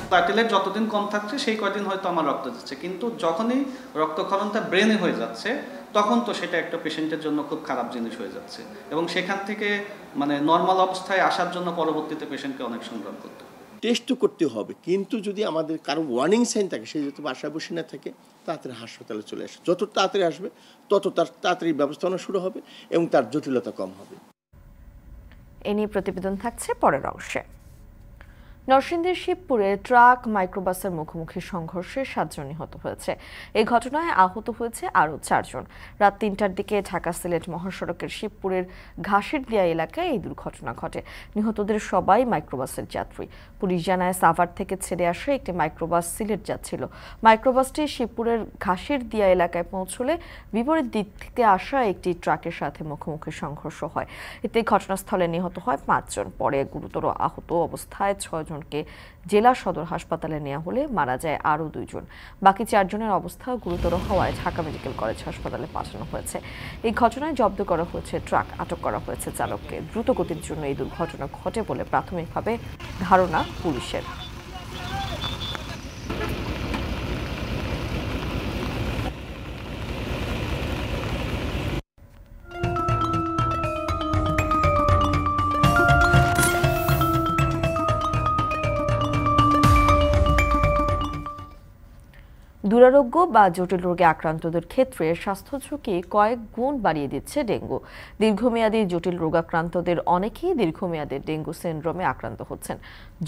প্লাটেলেট যতদিন কম থাকছে, সেই কয়দিন হয়তো আমার রক্ত যাচ্ছে। কিন্তু যখনই রক্তক্ষরণটা ব্রেনে হয়ে যাচ্ছে, তখন তো সেটা একটা পেশেন্টের জন্য খুব খারাপ জিনিস হয়ে যাচ্ছে। এবং সেখান থেকে মানে নর্মাল অবস্থায় আসার জন্য পরবর্তীতে পেশেন্টকে অনেক সংগ্রাম করতে। টেস্ট তো করতে হবে। কিন্তু যদি আমাদের কারও ওয়ার্নিং সাইন থাকে, সে যদি বাসায় বসে না থাকে, তাড়াতাড়ি হাসপাতালে চলে আসে। যত তাড়াতাড়ি আসবে, তত তার তাড়াতাড়ি ব্যবস্থাপনা শুরু হবে এবং তার জটিলতা কম হবে। এ নিয়ে প্রতিবেদন থাকছে পরের অংশে। নরসিংদীর শিবপুরে ট্রাক, মাইক্রোবাসের মুখোমুখি সংঘর্ষে সাতজন নিহত হয়েছে। এই ঘটনায় আহত হয়েছে আরও চারজন। রাত তিনটার দিকে ঢাকা সিলেট মহাসড়কের শিবপুরের ঘাসের দিয়া এলাকায় এই দুর্ঘটনা ঘটে। নিহতদের সবাই মাইক্রোবাসের যাত্রী। পুলিশ জানায়, সাভার থেকে ছেড়ে আসা একটি মাইক্রোবাস সিলেট যাচ্ছিল। মাইক্রোবাসটি শিবপুরের ঘাসের দিয়া এলাকায় পৌঁছলে বিপরীত দিক থেকে আসা একটি ট্রাকের সাথে মুখোমুখি সংঘর্ষ হয়। এতে ঘটনাস্থলে নিহত হয় পাঁচজন। পরে গুরুতর আহত অবস্থায় ছয়জনকে জেলা সদর হাসপাতালে নেওয়া হলে মারা যায় আরও দুইজন। বাকি চারজনের অবস্থা গুরুতর হওয়ায় ঢাকা মেডিকেল কলেজ হাসপাতালে পাঠানো হয়েছে। এই ঘটনায় জব্দ করা হয়েছে ট্রাক, আটক করা হয়েছে চালককে। দ্রুত গতির জন্য এই দুর্ঘটনা ঘটে বলে প্রাথমিকভাবে ধারণা পুলিশের। দুরারোগ্য বা জটিল রোগে আক্রান্তদের ক্ষেত্রে স্বাস্থ্য ঝুঁকি কয়েক গুণ বাড়িয়ে দিচ্ছে ডেঙ্গু। দীর্ঘমেয়াদী জটিল রোগাক্রান্তদের অনেকেই দীর্ঘমেয়াদী ডেঙ্গু সিন্ড্রোমে আক্রান্ত হচ্ছেন।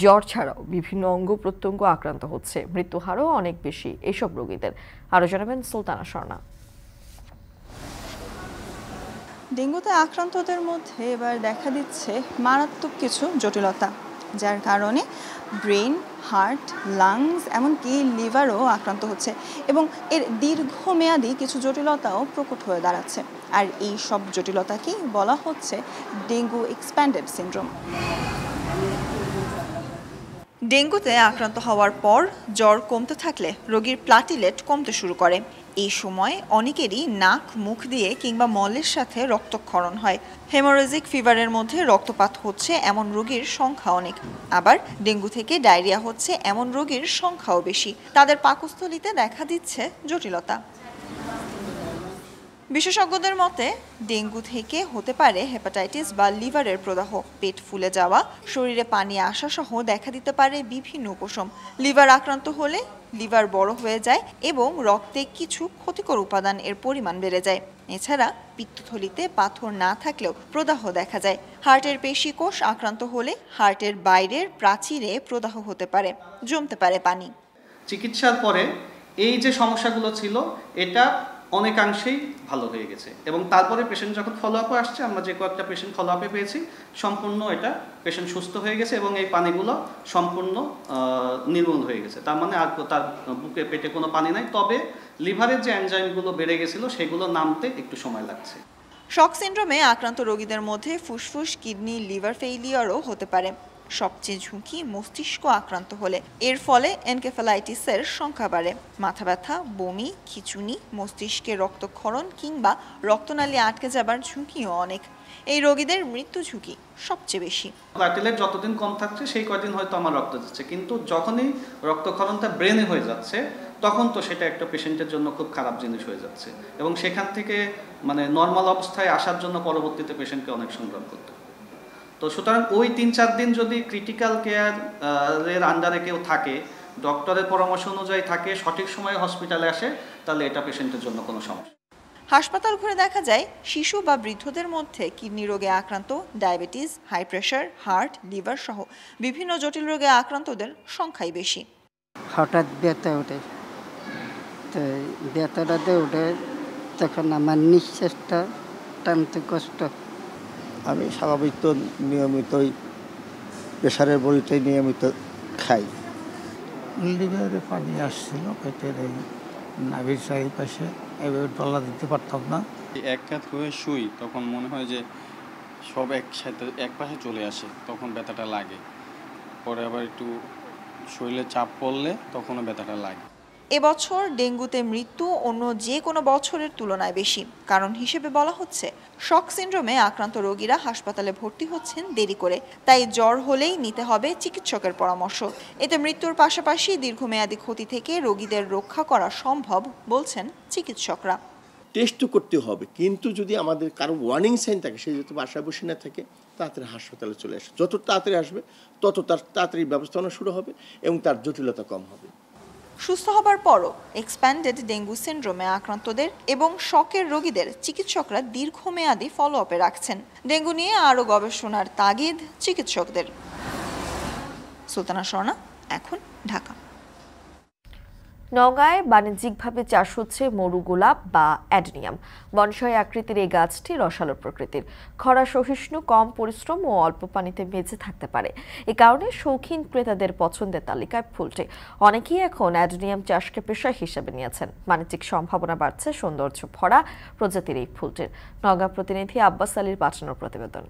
জ্বর ছাড়াও বিভিন্ন অঙ্গ প্রত্যঙ্গ আক্রান্ত হচ্ছে। মৃত্যু হারও অনেক বেশি এসব রোগীদের। আরও জানাবেন সুলতানা স্বর্ণা ডেঙ্গুতে আক্রান্তদের মধ্যে এবার দেখা দিচ্ছে মারাত্মক কিছু জটিলতা। যার কারণে ব্রেন, হার্ট, লাংস, এমনকি লিভারও আক্রান্ত হচ্ছে এবং এর দীর্ঘমেয়াদী কিছু জটিলতাও প্রকট হয়ে দাঁড়াচ্ছে। আর এই সব জটিলতাকেই বলা হচ্ছে ডেঙ্গু এক্সপ্যান্ডেড সিন্ড্রোম ডেঙ্গুতে আক্রান্ত হওয়ার পর জ্বর কমতে থাকলে রোগীর প্লাটিলেট কমতে শুরু করে। এই সময় অনেকেরই নাক, মুখ দিয়ে কিংবা মলের সাথে রক্তক্ষরণ হয়। হেমোরেজিক ফিভারের মধ্যে রক্তপাত হচ্ছে এমন রোগীর সংখ্যা অনেক। আবার ডেঙ্গু থেকে ডায়রিয়া হচ্ছে এমন রোগীর সংখ্যাও বেশি। তাদের পাকস্থলিতে দেখা দিচ্ছে জটিলতা। বিশেষজ্ঞদের মতে, ডেঙ্গু থেকে হতে পারে হেপাটাইটিস বা লিভারের প্রদাহ, পেট ফুলে যাওয়া, শরীরে পানি আসা সহ দেখা দিতে পারে বিভিন্ন উপশম। লিভার আক্রান্ত হলে লিভার বড় হয়ে যায় এবং রক্তে কিছু ক্ষতিকর উপাদান এর পরিমাণ বেড়ে যায়। এছাড়া পিত্তথলিতে পাথর না থাকলেও প্রদাহ দেখা যায়। হার্টের পেশি কোষ আক্রান্ত হলে হার্টের বাইরের প্রাচীরে প্রদাহ হতে পারে, জমতে পারে পানি। চিকিৎসার পরে এই যে সমস্যাগুলো ছিল, এটা অনেকাংশেই ভালো হয়ে গেছে। এবং তারপরে পেশেন্ট যখন ফলো আপে আসছে, আমরা যে কয়েকটা পেশেন্ট ফলো আপে পেয়েছি, সম্পূর্ণ এটা পেশেন্ট সুস্থ হয়ে গেছে এবং এই পানিগুলো সম্পূর্ণ নির্মূল হয়ে গেছে। তার মানে আর তার বুকে, পেটে কোনো পানি নাই। তবে লিভারের যে অ্যানজাইমগুলো বেড়ে গেছিল, সেগুলো নামতে একটু সময় লাগছে। শক সিন্ড্রোমে আক্রান্ত রোগীদের মধ্যে ফুসফুস, কিডনি, লিভার ফেইলিয়ারও হতে পারে। সবচেয়ে ঝুঁকি মস্তিষ্ক আক্রান্ত হলে। এর ফলে এনকেফালাইটিসের সংখ্যা বাড়ে। মাথা ব্যথা, বমি, খিচুনি, মস্তিষ্কে রক্তক্ষরণ কিংবা রক্তনালী আটকে যাবার ঝুঁকিও অনেক। এই রোগীদের মৃত্যু ঝুঁকি সবচেয়ে বেশি। প্লাটিলেট যতদিন কম থাকছে, সেই কয়দিন হয়তো আমার রক্ত যাচ্ছে। কিন্তু যখনই রক্তক্ষরণটা ব্রেনে হয়ে যাচ্ছে, তখন তো সেটা একটা পেশেন্টের জন্য খুব খারাপ জিনিস হয়ে যাচ্ছে। এবং সেখান থেকে মানে নর্মাল অবস্থায় আসার জন্য পরবর্তীতে পেশেন্টকে অনেক সংগ্রাম করতে তো সুতরাং ওই তিন চার দিন যদি ক্রিটিক্যাল কেয়ার এর আন্ডারে কেউ থাকে ডক্টরের পরামর্শ অনুযায়ী থাকে সঠিক সময়ে হসপিটালে আসে তাহলে এটা পেশেন্টের জন্য কোনো সমস্যা হাসপাতাল ঘুরে দেখা যায় শিশু বা বৃদ্ধদের মধ্যে কিডনি রোগে আক্রান্ত diabetes high pressure heart liver সহ বিভিন্ন জটিল রোগে আক্রান্তদের সংখ্যাই বেশি। হঠাৎ ব্যথা ওঠে। তো ব্যথাটাতে উঠে তখন আমার নিঃশ্বাসটা টানতে কষ্ট। আমি স্বাভাবিক তো নিয়মিতই প্রেশারের বড়িটাই নিয়মিত খাই। লিভারে পানি আসছিল পেটের এই নাভির চারিপাশে। এভাবে টলা দিতে পারতাম না। এক কাত হয়ে শুই তখন মনে হয় যে সব একসাথে এক পাশে চলে আসে তখন ব্যথাটা লাগে। পরে আবার একটু শরীরে চাপ পড়লে তখনও ব্যথাটা লাগে। এবছর ডেঙ্গুতে মৃত্যু অন্য যে কোনো বছরের তুলনায় বেশি। কারণ হিসেবে বলা হচ্ছে, শক সিন্ড্রোমে আক্রান্ত রোগীরা হাসপাতালে ভর্তি হচ্ছেন দেরি করে। তাই জ্বর হলেই নিতে হবে চিকিৎসকের পরামর্শ। এতে মৃত্যুর পাশাপাশি দীর্ঘমেয়াদী ক্ষতি থেকে রোগীদের রক্ষা করা সম্ভব, বলছেন চিকিৎসকরা। টেস্ট তো করতে হবে। কিন্তু যদি আমাদের কারও ওয়ার্নিং সাইন থাকে, সে যদি বাসায় বসে না থাকে, তাড়াতাড়ি হাসপাতালে চলে আসে। যত তাড়াতাড়ি আসবে, তত তার তাড়াতাড়ি ব্যবস্থাপনা শুরু হবে এবং তার জটিলতা কম হবে। সুস্থ হবার পরও এক্সপ্যান্ডেড ডেঙ্গু সিন্ড্রোমে আক্রান্তদের এবং শকের রোগীদের চিকিৎসকরা দীর্ঘমেয়াদী ফলো আপে রাখছেন। ডেঙ্গু নিয়ে আরও গবেষণার তাগিদ চিকিৎসকদের। সুলতানা স্বর্ণা এখন ঢাকা। নওগাঁয় বাণিজ্যিকভাবে চাষ হচ্ছে মরু গোলাপ বা অ্যাডনিয়াম। বনসাই আকৃতির এই গাছটি রসালো প্রকৃতির। খরা সহিষ্ণু, কম পরিশ্রম ও অল্প পানিতে বেঁচে থাকতে পারে। এ কারণে শৌখিন ক্রেতাদের পছন্দের তালিকায় ফুলটি। অনেকেই এখন অ্যাডনিয়াম চাষকে পেশা হিসেবে নিয়েছেন। বাণিজ্যিক সম্ভাবনা বাড়ছে, সৌন্দর্য ভরা প্রজাতির এই ফুলটির। নওগাঁ প্রতিনিধি আব্বাস আলীর পাঠানোর প্রতিবেদন।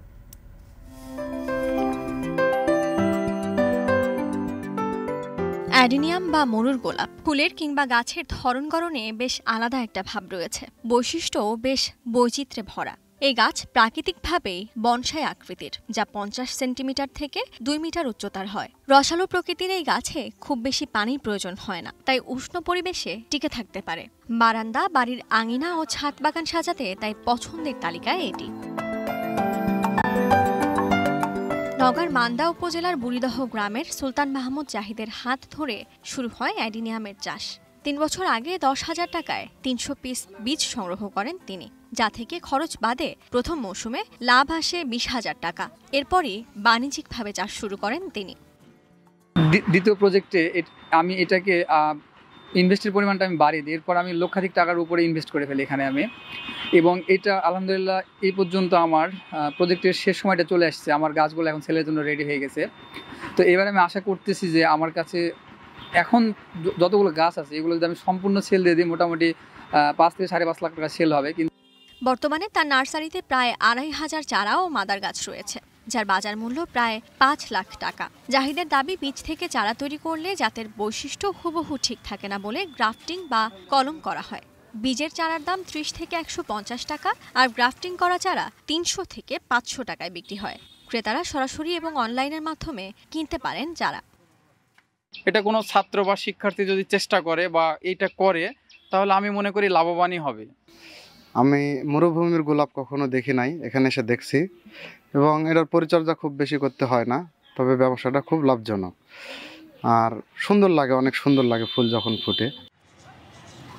অ্যাডিনিয়াম বা মরুর গোলাপ। ফুলের কিংবা গাছের ধরন গড়নে বেশ আলাদা একটা ভাব রয়েছে। বৈশিষ্ট্যও বেশ বৈচিত্র্যে ভরা। এই গাছ প্রাকৃতিকভাবেই বনসাই আকৃতির, যা পঞ্চাশ সেন্টিমিটার থেকে দুই মিটার উচ্চতার হয়। রসালো প্রকৃতির এই গাছে খুব বেশি পানির প্রয়োজন হয় না, তাই উষ্ণ পরিবেশে টিকে থাকতে পারে। বারান্দা, বাড়ির আঙিনা ও ছাদ বাগান সাজাতে তাই পছন্দের তালিকায় এটি। নগার মান্দা উপজেলার বুড়িদহ গ্রামের সুলতান মাহমুদ জাহিদের হাত ধরে শুরু হয় অ্যাডিনিয়ামের চাষ। তিন বছর আগে দশ হাজার টাকায় তিনশো পিস বীজ সংগ্রহ করেন তিনি, যা থেকে খরচ বাদে প্রথম মৌসুমে লাভ আসে বিশ হাজার টাকা। এরপরই বাণিজ্যিকভাবে চাষ শুরু করেন তিনি। দ্বিতীয় প্রজেক্টে আমি এটাকে ইনভেস্টের পরিমাণটা আমি বাড়িয়ে দিই। এরপর আমি লক্ষাধিক টাকার উপরে ইনভেস্ট করে ফেলি এখানে আমি। এবং এটা, আলহামদুলিল্লাহ, এই পর্যন্ত আমার প্রজেক্টের শেষ সময়টা চলে আসছে। আমার গাছগুলো এখন সেলের জন্য রেডি হয়ে গেছে। তো এবার আমি আশা করতেছি যে আমার কাছে এখন যতগুলো গাছ আছে, এগুলো যদি আমি সম্পূর্ণ সেল দিয়ে দিই, মোটামুটি পাঁচ থেকে সাড়ে পাঁচ লাখ টাকা সেল হবে। কিন্তু বর্তমানে তার নার্সারিতে প্রায় আড়াই হাজার চারা ও মাদার গাছ রয়েছে। যার বাজার মূল্য প্রায় পাঁচ লাখ টাকা। জাহিদের দাবি বীজ থেকে চারা তৈরি করলে জাতের বৈশিষ্ট্য হুবহু ঠিক থাকে না বলে গ্রাফটিং বা কলম করা হয়। বীজের চারার দাম ত্রিশ থেকে একশো পঞ্চাশ টাকা আর গ্রাফটিং করা চারা তিনশো থেকে পাঁচশো টাকায় বিক্রি হয়। ক্রেতারা সরাসরি এবং অনলাইনের মাধ্যমে কিনতে পারেন চারা। এটা কোনো ছাত্র বা শিক্ষার্থী যদি চেষ্টা করে বা এটা করে তাহলে আমি মনে করি লাভবানই হবে। আমি মরুভূমির গোলাপ কখনো দেখি নাই এখানে এসে দেখছি। এবং এটার পরিচর্যা খুব বেশি করতে হয় না তবে ব্যবসাটা খুব লাভজনক। আর সুন্দর লাগে অনেক সুন্দর লাগে ফুল যখন ফুটে।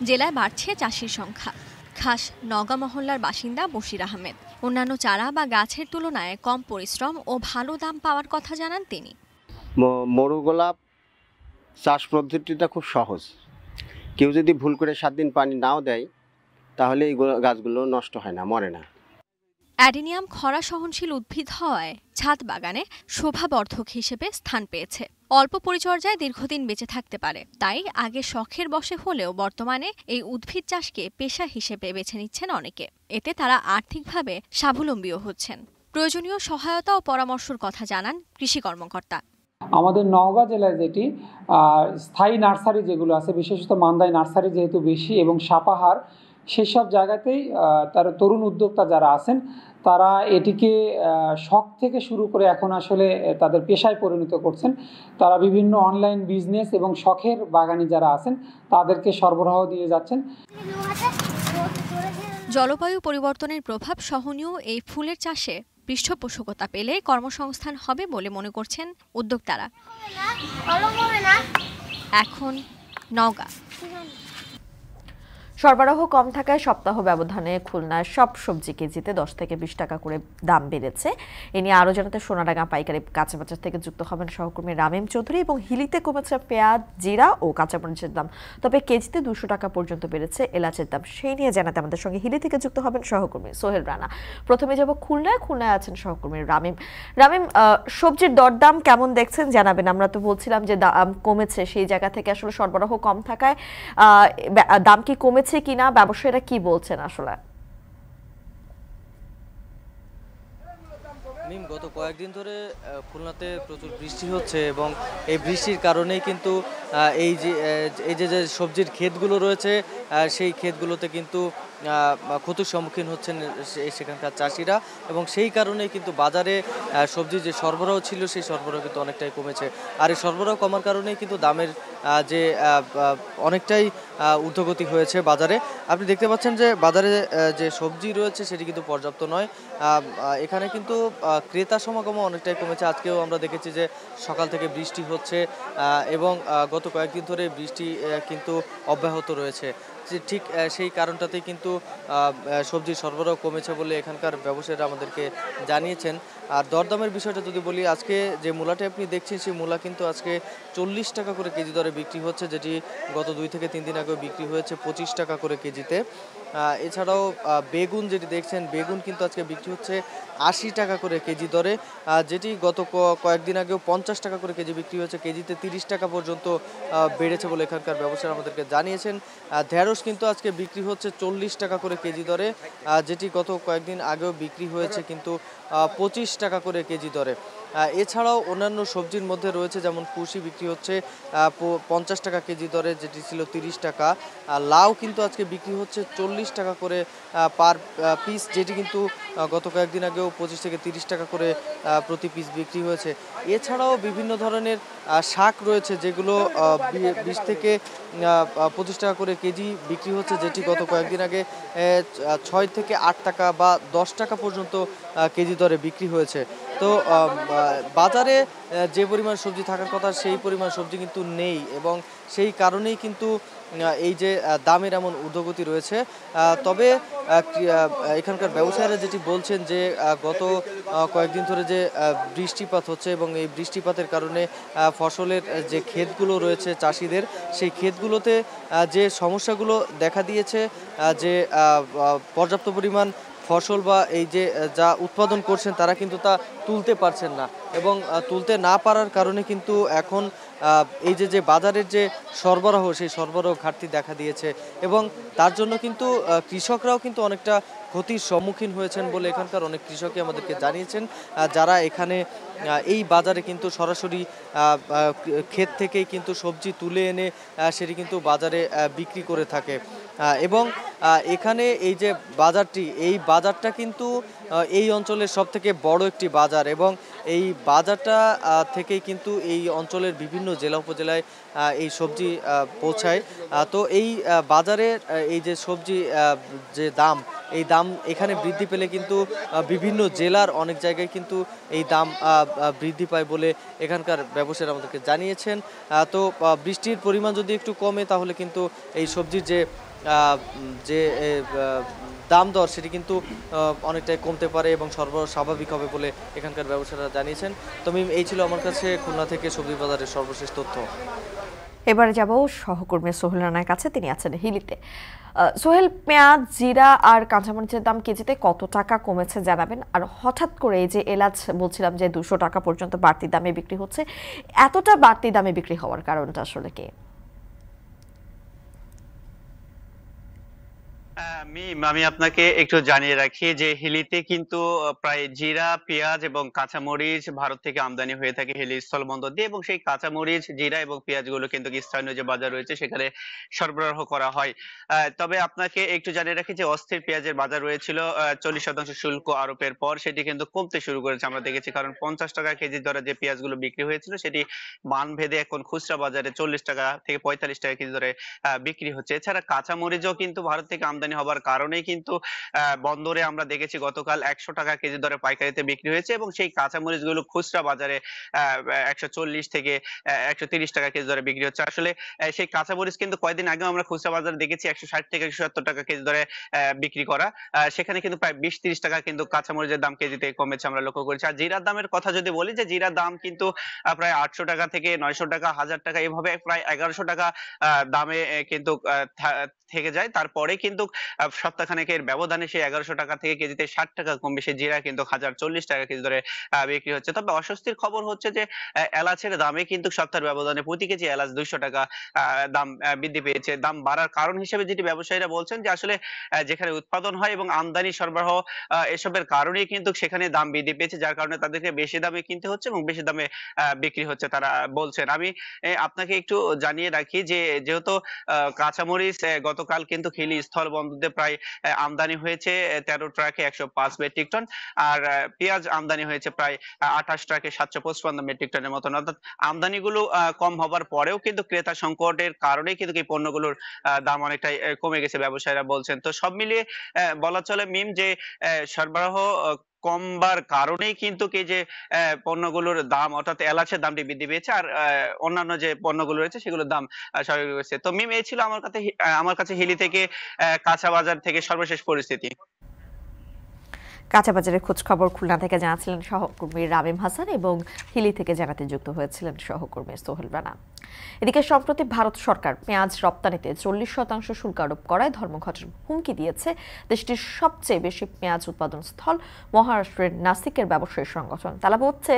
জেলায় বাড়ছে চাষির সংখ্যা। খাস নগা মহল্লার বাসিন্দা বশির আহমেদ। অন্যান্য চারা বা গাছের তুলনায় কম পরিশ্রম ও ভালো দাম পাওয়ার কথা জানান তিনি। ম- মরু গোলাপ চাষ পদ্ধতিটা খুব সহজ। কেউ যদি ভুল করে সাত দিন পানি নাও দেয় তাহলে এই গাছগুলো নষ্ট হয় না মরে না। অ্যাডিনিয়াম খরা সহনশীল উদ্ভিদ হওয়ায় ছাদ বাগানে শোভাবর্ধক হিসেবে স্থান পেয়েছে। অল্প পরিচর্যায় দীর্ঘদিন বেঁচে থাকতে পারে। তাই আগে শখের বসে হলেও বর্তমানে এই উদ্ভিদ চাষকে পেশা হিসেবে বেছে নিচ্ছেন অনেকে। এতে তারা আর্থিকভাবে স্বাবলম্বীও হচ্ছেন। প্রয়োজনীয় সহায়তা ও পরামর্শের কথা জানান কৃষি কর্মকর্তা। আমাদের নওগাঁ জেলায় যেটি স্থায়ী নার্সারি যেগুলো আছে, বিশেষত মান্দাই নার্সারি যেহেতু বেশি এবং সাপাহার সেসব জায়গাতেই তার তরুণ উদ্যোক্তা যারা আছেন তারা এটিকে শখ থেকে শুরু করে এখন আসলে তাদের পেশায় পরিণত করছেন। তারা বিভিন্ন অনলাইন বিজনেস এবং শখের বাগানি যারা আছেন তাদেরকে সরবরাহ দিয়ে যাচ্ছেন। জলবায়ু পরিবর্তনের প্রভাব সহনীয় এই ফুলের চাষে পৃষ্ঠপোষকতা পেলে কর্মসংস্থান হবে বলে মনে করছেন উদ্যোক্তারা। এখন নওগাঁ। সরবরাহ কম থাকায় সপ্তাহ ব্যবধানে খুলনায় সব সবজি কেজিতে দশ থেকে বিশ টাকা করে দাম বেড়েছে। এ নিয়ে আরও জানাতে সোনাডাঙ্গা পাইকারি কাঁচাবাজার থেকে যুক্ত হবেন সহকর্মী রামিম চৌধুরী এবং হিলিতে কমেছে পেঁয়াজ, জিরা ও কাঁচামরিচের দাম। তবে কেজিতে দুশো টাকা পর্যন্ত বেড়েছে এলাচের দাম। সেই নিয়ে জানাতে আমাদের সঙ্গে হিলি থেকে যুক্ত হবেন সহকর্মী সোহেল রানা। প্রথমে যাব খুলনায়। খুলনায় আছেন সহকর্মী রামিম। রামিম সবজির দরদাম কেমন দেখছেন? জানাবেন। আমরা তো বলছিলাম যে দাম কমেছে। সেই জায়গা থেকে আসলে সরবরাহ কম থাকায় দাম কি কমেছে কিনা, ব্যবসায়ীরা কি বলছেন আসলে? মিম, গত কয়েকদিন ধরে খুলনাতে প্রচুর বৃষ্টি হচ্ছে এবং এই বৃষ্টির কারণেই কিন্তু এই যে এই যে যে সবজির ক্ষেতগুলো রয়েছে সেই ক্ষেতগুলোতে কিন্তু ক্ষতির সম্মুখীন হচ্ছেন সেখানকার চাষিরা এবং সেই কারণেই কিন্তু বাজারে আহ, সবজির যে সরবরাহ ছিল সেই সরবরাহ কিন্তু অনেকটাই কমেছে। আর এই সরবরাহ কমার কারণেই কিন্তু দামের যে অনেকটাই ঊর্ধ্বগতি হয়েছে বাজারে। আপনি দেখতে পাচ্ছেন যে বাজারে যে সবজি রয়েছে সেটি কিন্তু পর্যাপ্ত নয়। এখানে কিন্তু ক্রেতা সমাগমও অনেকটাই কমেছে। আজকেও আমরা দেখেছি যে সকাল থেকে বৃষ্টি হচ্ছে এবং গত কয়েকদিন ধরে বৃষ্টি কিন্তু অব্যাহত রয়েছে। ঠিক সেই কারণটাতেই কিন্তু সবজির সরবরাহ কমেছে বলে এখানকার ব্যবসায়ীরা আমাদেরকে জানিয়েছেন। আর দরদামের বিষয়টা যদি বলি, আজকে যে মূলাটা আপনি দেখছেন, সেই মূলা কিন্তু আজকে চল্লিশ টাকা করে কেজি দরে বিক্রি হচ্ছে, যেটি গত দুই থেকে তিন দিন আগেও বিক্রি হয়েছে পঁচিশ টাকা করে কেজিতে। এছাড়াও বেগুন যেটি দেখছেন, বেগুন কিন্তু আজকে বিক্রি হচ্ছে আশি টাকা করে কেজি দরে যেটি গত কয়েকদিন আগেও পঞ্চাশ টাকা করে কেজি বিক্রি হয়েছে, কেজিতে তিরিশ টাকা পর্যন্ত বেড়েছে বলে এখানকার ব্যবসায়ী আমাদেরকে জানিয়েছেন। ঢেঁড়স কিন্তু আজকে বিক্রি হচ্ছে চল্লিশ টাকা করে কেজি দরে যেটি গত কয়েকদিন আগেও বিক্রি হয়েছে, কিন্তু পঁচিশ টাকা করে কেজি দরে। এছাড়াও অন্যান্য সবজির মধ্যে রয়েছে যেমন কুশি বিক্রি হচ্ছে পঞ্চাশ টাকা কেজি দরে, যেটি ছিল তিরিশ টাকা। লাউ কিন্তু আজকে বিক্রি হচ্ছে চল্লিশ টাকা করে পার পিস যেটি কিন্তু গত কয়েকদিন আগেও পঁচিশ থেকে তিরিশ টাকা করে প্রতি পিস বিক্রি হয়েছে। এছাড়াও বিভিন্ন ধরনের শাক রয়েছে যেগুলো বিশ থেকে পঁচিশ টাকা করে কেজি বিক্রি হচ্ছে, যেটি গত কয়েকদিন আগে ছয় থেকে আট টাকা বা দশ টাকা পর্যন্ত কেজি দরে বিক্রি হয়েছে। তো বাজারে যে পরিমাণ সবজি থাকার কথা, সেই পরিমাণ সবজি কিন্তু নেই এবং সেই কারণেই কিন্তু এই যে দামের এমন ঊর্ধ্বগতি রয়েছে। তবে এখানকার ব্যবসায়ীরা যেটি বলছেন যে গত কয়েকদিন ধরে যে বৃষ্টিপাত হচ্ছে এবং এই বৃষ্টিপাতের কারণে ফসলের যে ক্ষেতগুলো রয়েছে চাষিদের, সেই ক্ষেতগুলোতে যে সমস্যাগুলো দেখা দিয়েছে যে পর্যাপ্ত পরিমাণ ফসল বা এই যে যা উৎপাদন করছেন তারা কিন্তু তা তুলতে পারছেন না। এবং তুলতে না পারার কারণে কিন্তু এখন এই যে যে বাজারের যে সরবরাহ, সেই সরবরাহ ঘাটতি দেখা দিয়েছে। এবং তার জন্য কিন্তু কৃষকরাও কিন্তু অনেকটা ক্ষতির সম্মুখীন হয়েছেন বলে এখানকার অনেক কৃষকই আমাদেরকে জানিয়েছেন। যারা এখানে এই বাজারে কিন্তু সরাসরি ক্ষেত থেকেই কিন্তু সবজি তুলে এনে সেটি কিন্তু বাজারে বিক্রি করে থাকে। এবং এখানে এই যে বাজারটি, এই বাজারটা কিন্তু এই অঞ্চলের সব থেকে বড় একটি বাজার এবং এই বাজারটা থেকেই কিন্তু এই অঞ্চলের বিভিন্ন জেলা উপজেলায় এই সবজি পৌঁছায়। তো এই বাজারে এই যে সবজি যে দাম, এই দাম এখানে বৃদ্ধি পেলে কিন্তু বিভিন্ন জেলার অনেক জায়গায় কিন্তু এই দাম বৃদ্ধি পায় বলে এখানকার ব্যবসায়ীরা আমাদেরকে জানিয়েছেন। তো বৃষ্টির পরিমাণ যদি একটু কমে তাহলে কিন্তু এই সবজির যে যে দাম দর সেটি কিন্তু অনেকটাই কমতে পারে এবং সরবরাহ স্বাভাবিক হবে বলে এখানকার ব্যবসায়ীরা জানিয়েছেন। তো মিম, এই ছিল আমার কাছে খুলনা থেকে সবজি বাজারের সর্বশেষ তথ্য। এবারে যাব সহকর্মী সোহেল রানার কাছে, তিনি আছেন হিলিতে। সোহেল, পেঁয়াজ, জিরা আর কাঁচামরিচের দাম কেজিতে কত টাকা কমেছে জানাবেন? আর হঠাৎ করে এই যে এলাচ, বলছিলাম যে দুশো টাকা পর্যন্ত বাড়তি দামে বিক্রি হচ্ছে, এতটা বাড়তি দামে বিক্রি হওয়ার কারণটা আসলে কি? মিম আমি আপনাকে একটু জানিয়ে রাখি যে হিলিতে কিন্তু প্রায় জিরা, পেঁয়াজ এবং কাঁচামরিচ ভারত থেকে আমদানি হয়ে থাকে হিলি স্থলবন্দর দিয়ে এবং সেই কাঁচামরিচ, জিরা এবং পেঁয়াজগুলো কিন্তু স্থানীয় যে বাজার রয়েছে সেখানে সরবরাহ করা হয়। তবে আপনাকে একটু জানিয়ে রাখি যে অস্থির পেঁয়াজের বাজার রয়েছিল চল্লিশ শতাংশ শুল্ক আরোপের পর সেটি কিন্তু কমতে শুরু করেছে। আমরা দেখেছি কারণ পঞ্চাশ টাকা কেজি দরে যে পেঁয়াজগুলো বিক্রি হয়েছিল সেটি মান ভেদে এখন খুচরা বাজারে চল্লিশ টাকা থেকে পঁয়তাল্লিশ টাকা কেজি দরে বিক্রি হচ্ছে। এছাড়া কাঁচামরিচও কিন্তু ভারত থেকে আমদানি হবার কারণেই কিন্তু বন্দরে আমরা দেখেছি গতকাল একশো টাকা কেজি দরে পাইকারিতে বিক্রি হয়েছে এবং সেই কাঁচামরিচগুলো খুচরা বাজারে একশো চল্লিশ থেকে একশো তিরিশ টাকা কেজি দরে বিক্রি হচ্ছে। আসলে সেই কাঁচামরিচ কিন্তু কয়েকদিন আগেও আমরা খুচরা বাজারে দেখেছি একশো ষাট থেকে একশো সত্তর টাকা কেজি দরে বিক্রি করা। সেখানে কিন্তু প্রায় বিশ তিরিশ টাকা কিন্তু কাঁচামরিচের দাম কেজিতে কমেছে আমরা লক্ষ্য করেছি। আর জিরার দামের কথা যদি বলি যে জিরার দাম কিন্তু প্রায় আটশো টাকা থেকে নয়শো টাকা, হাজার টাকা, এভাবে প্রায় এগারোশো টাকা দামে কিন্তু থেকে যায়। তারপরে কিন্তু সপ্তাহখানেকের ব্যবধানে সেই এগারোশো টাকা থেকে কেজিতে ষাট টাকা কমবে সেই জিরা কিন্তু হাজার চল্লিশ টাকা কেজি ধরে বিক্রি হচ্ছে। তবে অস্বস্তির খবর হচ্ছে যে এলাচের দামে কিন্তু সপ্তাহের ব্যবধানে প্রতি কেজি এলাচ দুইশো টাকা দাম বৃদ্ধি পেয়েছে। দাম বাড়ার কারণ হিসেবে যেটি ব্যবসায়ীরা বলছেন যে, আসলে যেখানে উৎপাদন হয় এবং আমদানি সরবরাহ এসবের কারণেই কিন্তু সেখানে দাম বৃদ্ধি পেয়েছে, যার কারণে তাদেরকে বেশি দামে কিনতে হচ্ছে এবং বেশি দামে বিক্রি হচ্ছে তারা বলছেন। আমি আপনাকে একটু জানিয়ে রাখি যে, যেহেতু কাঁচামরিচ গতকাল কিন্তু খিলি স্থল বন্দরে প্রায় আমদানি হয়েছে তেরো ট্রাকে একশো পাঁচ মেট্রিক টন। আর পেঁয়াজ আমদানি হয়েছে প্রায় আঠাশ ট্রাকে সাতশো পঁচপান্ন মেট্রিক টনের মতন। অর্থাৎ আমদানিগুলো কম হবার পরেও কিন্তু ক্রেতা সংকটের কারণে কিন্তু এই পণ্যগুলোর দাম অনেকটাই কমে গেছে, ব্যবসায়ীরা বলছেন। তো সব মিলিয়ে বলা চলে মিম যে সরবরাহ কমবার কারণেই কিন্তু কি যে পণ্যগুলোর দাম অর্থাৎ এলাচের দামটি বৃদ্ধি পেয়েছে আর অন্যান্য যে পণ্যগুলো রয়েছে সেগুলোর দাম স্বাভাবিক হয়েছে। তো মিম, এই ছিল আমার কাছে আমার কাছে হিলি থেকে কাঁচা বাজার থেকে সর্বশেষ পরিস্থিতি। কাঁচা বাজারের খোঁজ খবর খুলনা থেকে জানাচ্ছিলেন সহকর্মী রামিম হাসান এবং হিলি থেকে জানাতে যুক্ত হয়েছিলেন সহকর্মী সোহেল রানা। এদিকে সম্প্রতি ভারত সরকার পেঁয়াজ রপ্তানিতে চল্লিশ শতাংশ শুল্ক আরোপ করায় ধর্মঘটের হুমকি দিয়েছে দেশটির সবচেয়ে বেশি পেঁয়াজ উৎপাদন স্থল মহারাষ্ট্রের নাসিকের ব্যবসায়ী সংগঠন। তারা বলছে,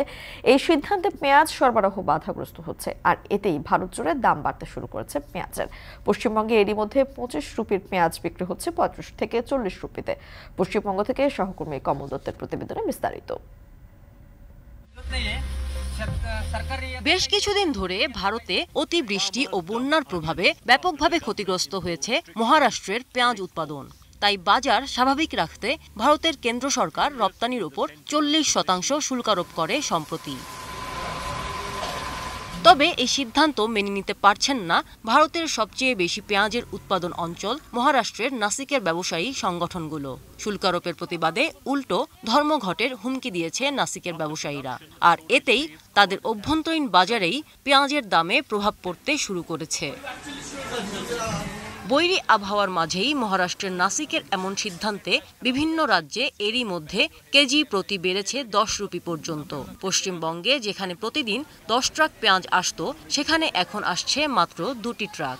এই সিদ্ধান্তে পেঁয়াজ সরবরাহ বাধাগ্রস্ত হচ্ছে আর এতেই ভারত জুড়ে দাম বাড়তে শুরু করেছে পেঁয়াজের। পশ্চিমবঙ্গে এরই মধ্যে পঁচিশ রুপির পেঁয়াজ বিক্রি হচ্ছে পঁয়ত্রিশ থেকে চল্লিশ রুপিতে। পশ্চিমবঙ্গ থেকে সহকর্মী কমল দত্তের প্রতিবেদনে বিস্তারিত। বেশ কিছুদিন ধরে ভারতে অতিবৃষ্টি ও বন্যার প্রভাবে ব্যাপকভাবে ক্ষতিগ্রস্ত হয়েছে মহারাষ্ট্রের পেঁয়াজ উৎপাদন। তাই বাজার স্বাভাবিক রাখতে ভারতের কেন্দ্র সরকার রপ্তানির উপর চল্লিশ শতাংশ শুল্কারোপ করে সম্প্রতি। তবে এই সিদ্ধান্ত মেনে নিতে পারছেন না ভারতের সবচেয়ে বেশি পেঁয়াজের উৎপাদন অঞ্চল, মহারাষ্ট্রের নাসিকের ব্যবসায়ী সংগঠনগুলো। শুল্কারোপের প্রতিবাদে উল্টো ধর্মঘটের হুমকি দিয়েছে নাসিকের ব্যবসায়ীরা। আর এতেই তাদের অভ্যন্তরীণ বাজারেই পেঁয়াজের দামে প্রভাব পড়তে শুরু করেছে। বৈরী আবহাওয়ার মাঝেই মহারাষ্ট্রের নাসিকের এমন সিদ্ধান্তে বিভিন্ন রাজ্যে এরই মধ্যে কেজি প্রতি বেড়েছে দশ রুপি পর্যন্ত। পশ্চিমবঙ্গে যেখানে প্রতিদিন দশ ট্রাক পেঁয়াজ আসত, সেখানে এখন আসছে মাত্র দুটি ট্রাক।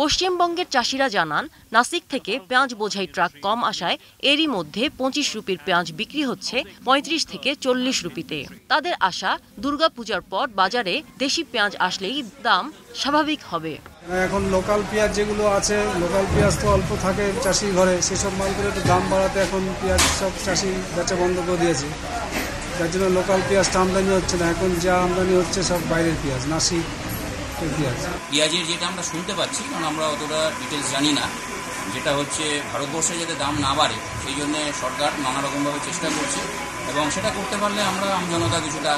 পশ্চিমবঙ্গের চাষিরা জানান, নাসিক থেকে পেঁয়াজ বোঝাই ট্রাক কম আসায় এরই মধ্যে পঁচিশ রুপির পেঁয়াজ বিক্রি হচ্ছে পঁয়ত্রিশ থেকে চল্লিশ রুপিতে। তাদের আশা, দুর্গাপূজার পর বাজারে দেশি পেঁয়াজ আসলেই দাম স্বাভাবিক হবে। এখন লোকাল পেঁয়াজ যেগুলো আছে, লোকাল পেঁয়াজ তো অল্প থাকে চাষি ঘরে, সেসব মালগুলো একটু দাম বাড়াতে এখন পেঁয়াজ সব চাষি বেচা বন্ধ করে দিয়েছে। যার জন্য লোকাল পেঁয়াজটা আমদানি হচ্ছে না, এখন যা আমদানি হচ্ছে সব বাইরের পেঁয়াজ, নাসিক পেঁয়াজ পেঁয়াজের যেটা আমরা শুনতে পাচ্ছি কারণ আমরা অতটা ডিটেলস জানি না যেটা হচ্ছে ভারতবর্ষে যাতে দাম না বাড়ে সেই জন্য সরকার নানা রকমভাবে চেষ্টা করছে এবং সেটা করতে পারলে আমরা আমজনতা কিছুটা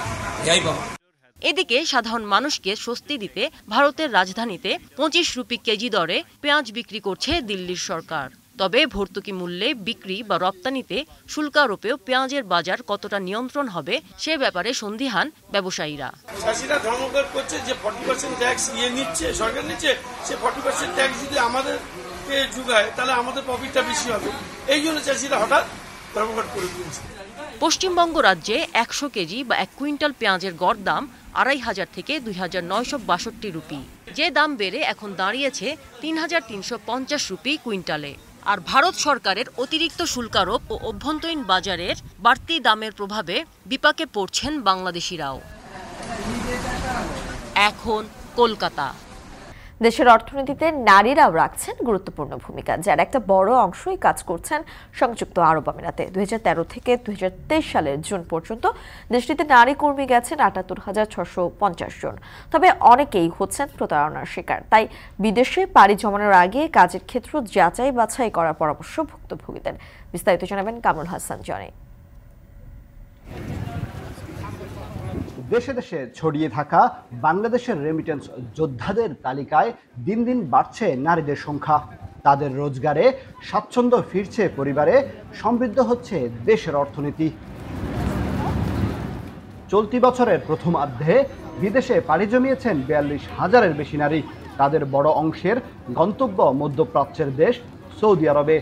রেহাই পাবো। এদিকে সাধারণ মানুষকে স্বস্তি দিতে ভারতের রাজধানীতে পঁচিশ রুপি কেজি দরে পেঁয়াজ বিক্রি করছে দিল্লির সরকার। তবে ভর্তুকি মূল্যে বিক্রি বা রপ্তানিতে শুল্কারোপেও পেঁয়াজের বাজার কতটা নিয়ন্ত্রণ হবে সে ব্যাপারে সন্দিহান ব্যবসায়ীরা। চাষিরা ধর্মঘট করছে যে ফর্টি পার্সেন্ট ট্যাক্স ইয়ে নিচ্ছে সরকার নিচ্ছে সে ফর্টি পার্সেন্ট ট্যাক্স যদি আমাদেরকে যুগায় তাহলে আমাদের প্রফিটটা বেশি হবে। এই জন্য চাষিরা হঠাৎ ধর্মঘট করে দিয়েছে। পশ্চিমবঙ্গ রাজ্যে একশো কেজি বা এক কুইন্টাল পেঁয়াজের গড় দাম আড়াই হাজার থেকে দুই হাজার নয়শো বাষট্টি রুপি। যে দাম বেড়ে এখন দাঁড়িয়েছে তিন হাজার তিনশো পঞ্চাশ রুপি কুইন্টালে। আর ভারত সরকারের অতিরিক্ত শুল্কারোপ ও অভ্যন্তরীণ বাজারের বাড়তি দামের প্রভাবে বিপাকে পড়ছেন বাংলাদেশিরাও। এখন কলকাতা। দেশের অর্থনীতিতে নারীরাও রাখছেন গুরুত্বপূর্ণ ভূমিকা, যার একটা বড় অংশই কাজ করছেন সংযুক্ত আরব আমিরাতে। দুই হাজার তেরো থেকে দুই হাজার তেইশ সালের জুন পর্যন্ত দেশটিতে নারী কর্মী গেছেন আটাত্তর হাজার ছশো পঞ্চাশ জন। তবে অনেকেই হচ্ছেন প্রতারণার শিকার। তাই বিদেশে পাড়ি জমানোর আগে কাজের ক্ষেত্র যাচাই বাছাই করার পরামর্শ ভুক্তভোগীদের। বিস্তারিত জানাবেন কামরুল হাসান, জনে। দেশে দেশে ছড়িয়ে থাকা বাংলাদেশের রেমিটেন্স যোদ্ধাদের তালিকায় দিন দিন বাড়ছে নারীদের সংখ্যা। তাদের রোজগারে স্বাচ্ছন্দ্য ফিরছে পরিবারে, সমৃদ্ধ হচ্ছে দেশের অর্থনীতি। চলতি বছরের প্রথম অর্ধে বিদেশে পাড়ি জমিয়েছেন বিয়াল্লিশ হাজারের বেশি নারী। তাদের বড় অংশের গন্তব্য মধ্যপ্রাচ্যের দেশ সৌদি আরবে।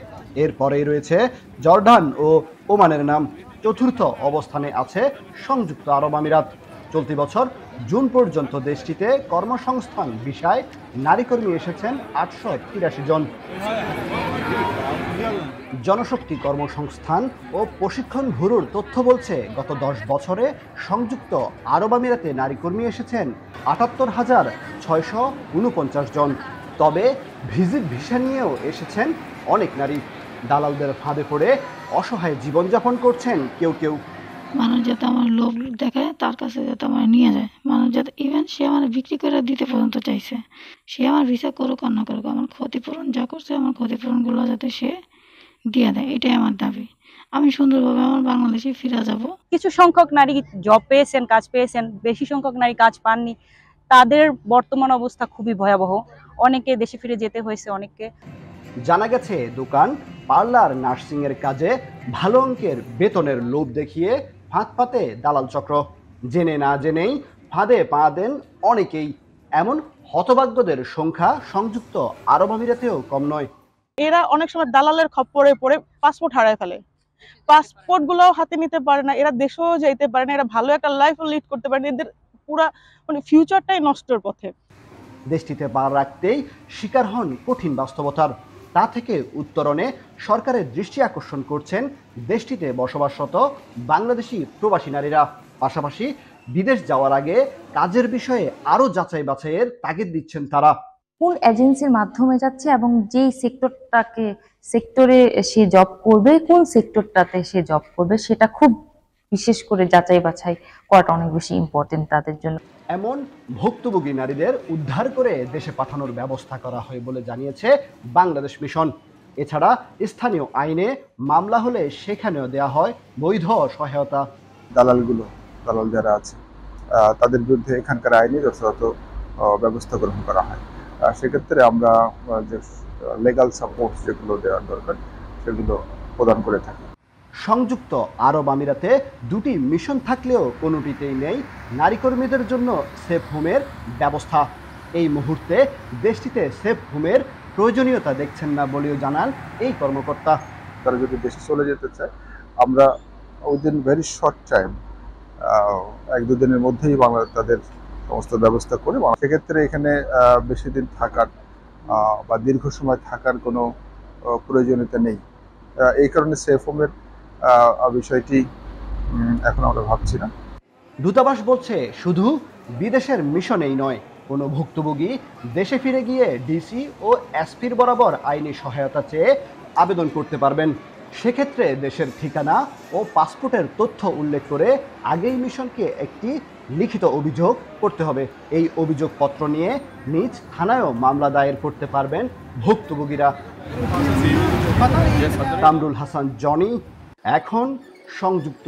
এরপরেই রয়েছে জর্ডান ও ওমানের নাম। চতুর্থ অবস্থানে আছে সংযুক্ত আরব আমিরাত। চলতি বছর জুন পর্যন্ত দেশটিতে কর্মসংস্থান বিষয়ে নারী কর্মী এসেছেন আটশো তিরাশি জন। জনশক্তি কর্মসংস্থান ও প্রশিক্ষণ ভুরুর তথ্য বলছে, গত দশ বছরে সংযুক্ত আরব আমিরাতে নারী কর্মী এসেছেন আটাত্তর হাজার ছয়শো উনপঞ্চাশ জন। তবে ভিজিট ভিসা নিয়েও এসেছেন অনেক নারী। দালালদের ফাঁদে পড়ে অসহায় জীবনযাপন করছেন কেউ কেউ। মানুষ যাতে আমার লোভ দেখায় তার কাছে যাতে আমার নিয়ে যায়। মানুষ যাতে ইভেন সে আমার বিক্রি করে দিতে পর্যন্ত চাইছে সে আমার ভিসা করুক আর না করুক আমার ক্ষতিপূরণ যা করছে আমার ক্ষতিপূরণগুলো যাতে সে দিয়ে দেয় এটাই আমার দাবি। আমি সুন্দরভাবে আমার বাংলাদেশে ফিরে যাব। কিছু সংখ্যক নারী জব পেয়েছেন কাজ পেয়েছেন বেশি সংখ্যক নারী কাজ পাননি তাদের বর্তমান অবস্থা খুবই ভয়াবহ। অনেকে দেশে ফিরে যেতে হয়েছে অনেককে। জানা গেছে দোকান পার্লার নার্সিংয়ের কাজে ভালো অঙ্কের বেতনের লোভ দেখিয়ে ফাঁদ পাতে দালাল চক্র। জেনে না জেনেই ফাঁদে পা দেন অনেকেই। এমন হতভাগ্যদের সংখ্যা সংযুক্ত আরব আমিরাতেও কম নয়। এরা অনেক সময় দালালের খপ্পরে পড়ে পাসপোর্ট হারায় ফেলে। পাসপোর্টগুলো হাতে নিতে পারে না এরা দেশেও যাইতে পারে না এরা ভালো একটা লাইফ লিড করতে পারে না এদের পুরা মানে ফিউচারটাই নষ্টের পথে। দেশটিতে পা রাখতেই শিকার হন কঠিন বাস্তবতার। তা থেকে উত্তরণে সরকারের দৃষ্টি আকর্ষণ করছেন দেশটিতে বসবাসরত বাংলাদেশি প্রবাসী নারীরা। পাশাপাশি বিদেশ যাওয়ার আগে কাজের বিষয়ে আরও যাচাই বাছাইয়ের তাগিদ দিচ্ছেন তারা। কোন এজেন্সির মাধ্যমে যাচ্ছে এবং যেই সেক্টরটাকে, সেক্টরে সে জব করবে, কোন সেক্টরটাতে সে জব করবে, সেটা খুব বিশেষ করে যাচাই বাছাই করাটা অনেক বেশি ইম্পর্টেন্ট তাদের জন্য। এমন ভুক্তভোগী নারীদের উদ্ধার করে দেশে পাঠানোর ব্যবস্থা করা হয় বলে জানিয়েছে বাংলাদেশ মিশন। এছাড়া স্থানীয় আইনে মামলা হলে সেখানেও দেয়া হয় বৈধ সহায়তা। দালালগুলো, দালাল যারা আছে তাদের বিরুদ্ধে এখানকার আইনে যথাযথ ব্যবস্থা গ্রহণ করা হয়। সেক্ষেত্রে আমরা যে লিগাল সাপোর্ট যেগুলো দেওয়ার দরকার, সেগুলো প্রদান করে থাকি। সংযুক্ত আরব আমিরাতে দুটি মিশন থাকলেও কোনোটিতেই নেই নারী কর্মীদের জন্য সেফ হোমের ব্যবস্থা। এই মুহূর্তে দেশটিতে সেফ হোমের প্রয়োজনীয়তা দেখছেন না বলেও জানান এই কর্মকর্তা। তারা যদি দেশে চলে যেতে চায়, আমরা উইদিন ভেরি শর্ট টাইম এক দুদিনের মধ্যেই বাংলা তাদের সমস্ত ব্যবস্থা করে সেক্ষেত্রে এখানে বেশি দিন থাকার বা দীর্ঘ সময় থাকার কোনো প্রয়োজনীয়তা নেই। এই কারণে সেফ হোমের বিষয়টি এখন আমরা ভাবছি না। দূতাবাস বলছে শুধু বিদেশের মিশনেই নয়, কোনো ভুক্তভোগী দেশে ফিরে গিয়ে ডিসি ও এসপির বরাবর আইনি সহায়তা চেয়ে আবেদন করতে পারবেন। সেক্ষেত্রে দেশের ঠিকানা ও পাসপোর্টের তথ্য উল্লেখ করে আগেই মিশনকে একটি লিখিত অভিযোগ করতে হবে। এই অভিযোগপত্র নিয়ে নিজ থানায়ও মামলা দায়ের করতে পারবেন ভুক্তভোগীরা। কামরুল হাসান, জনি এখন সংযুক্ত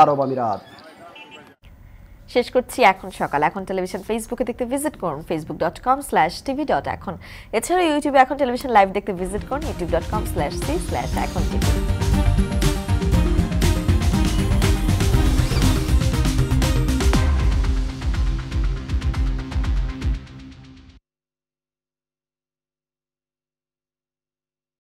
আরব আমিরাত। শেষ করছি এখন সকাল। এখন টেলিভিশন ফেসবুকে দেখতে ভিজিট করুন Facebook dot com slash TV dot Ekhon. এছাড়াও ইউটিউবে এখন টেলিভিশন লাইভ দেখতে ভিজিট করুন YouTube dot com slash C slash Ekhon TV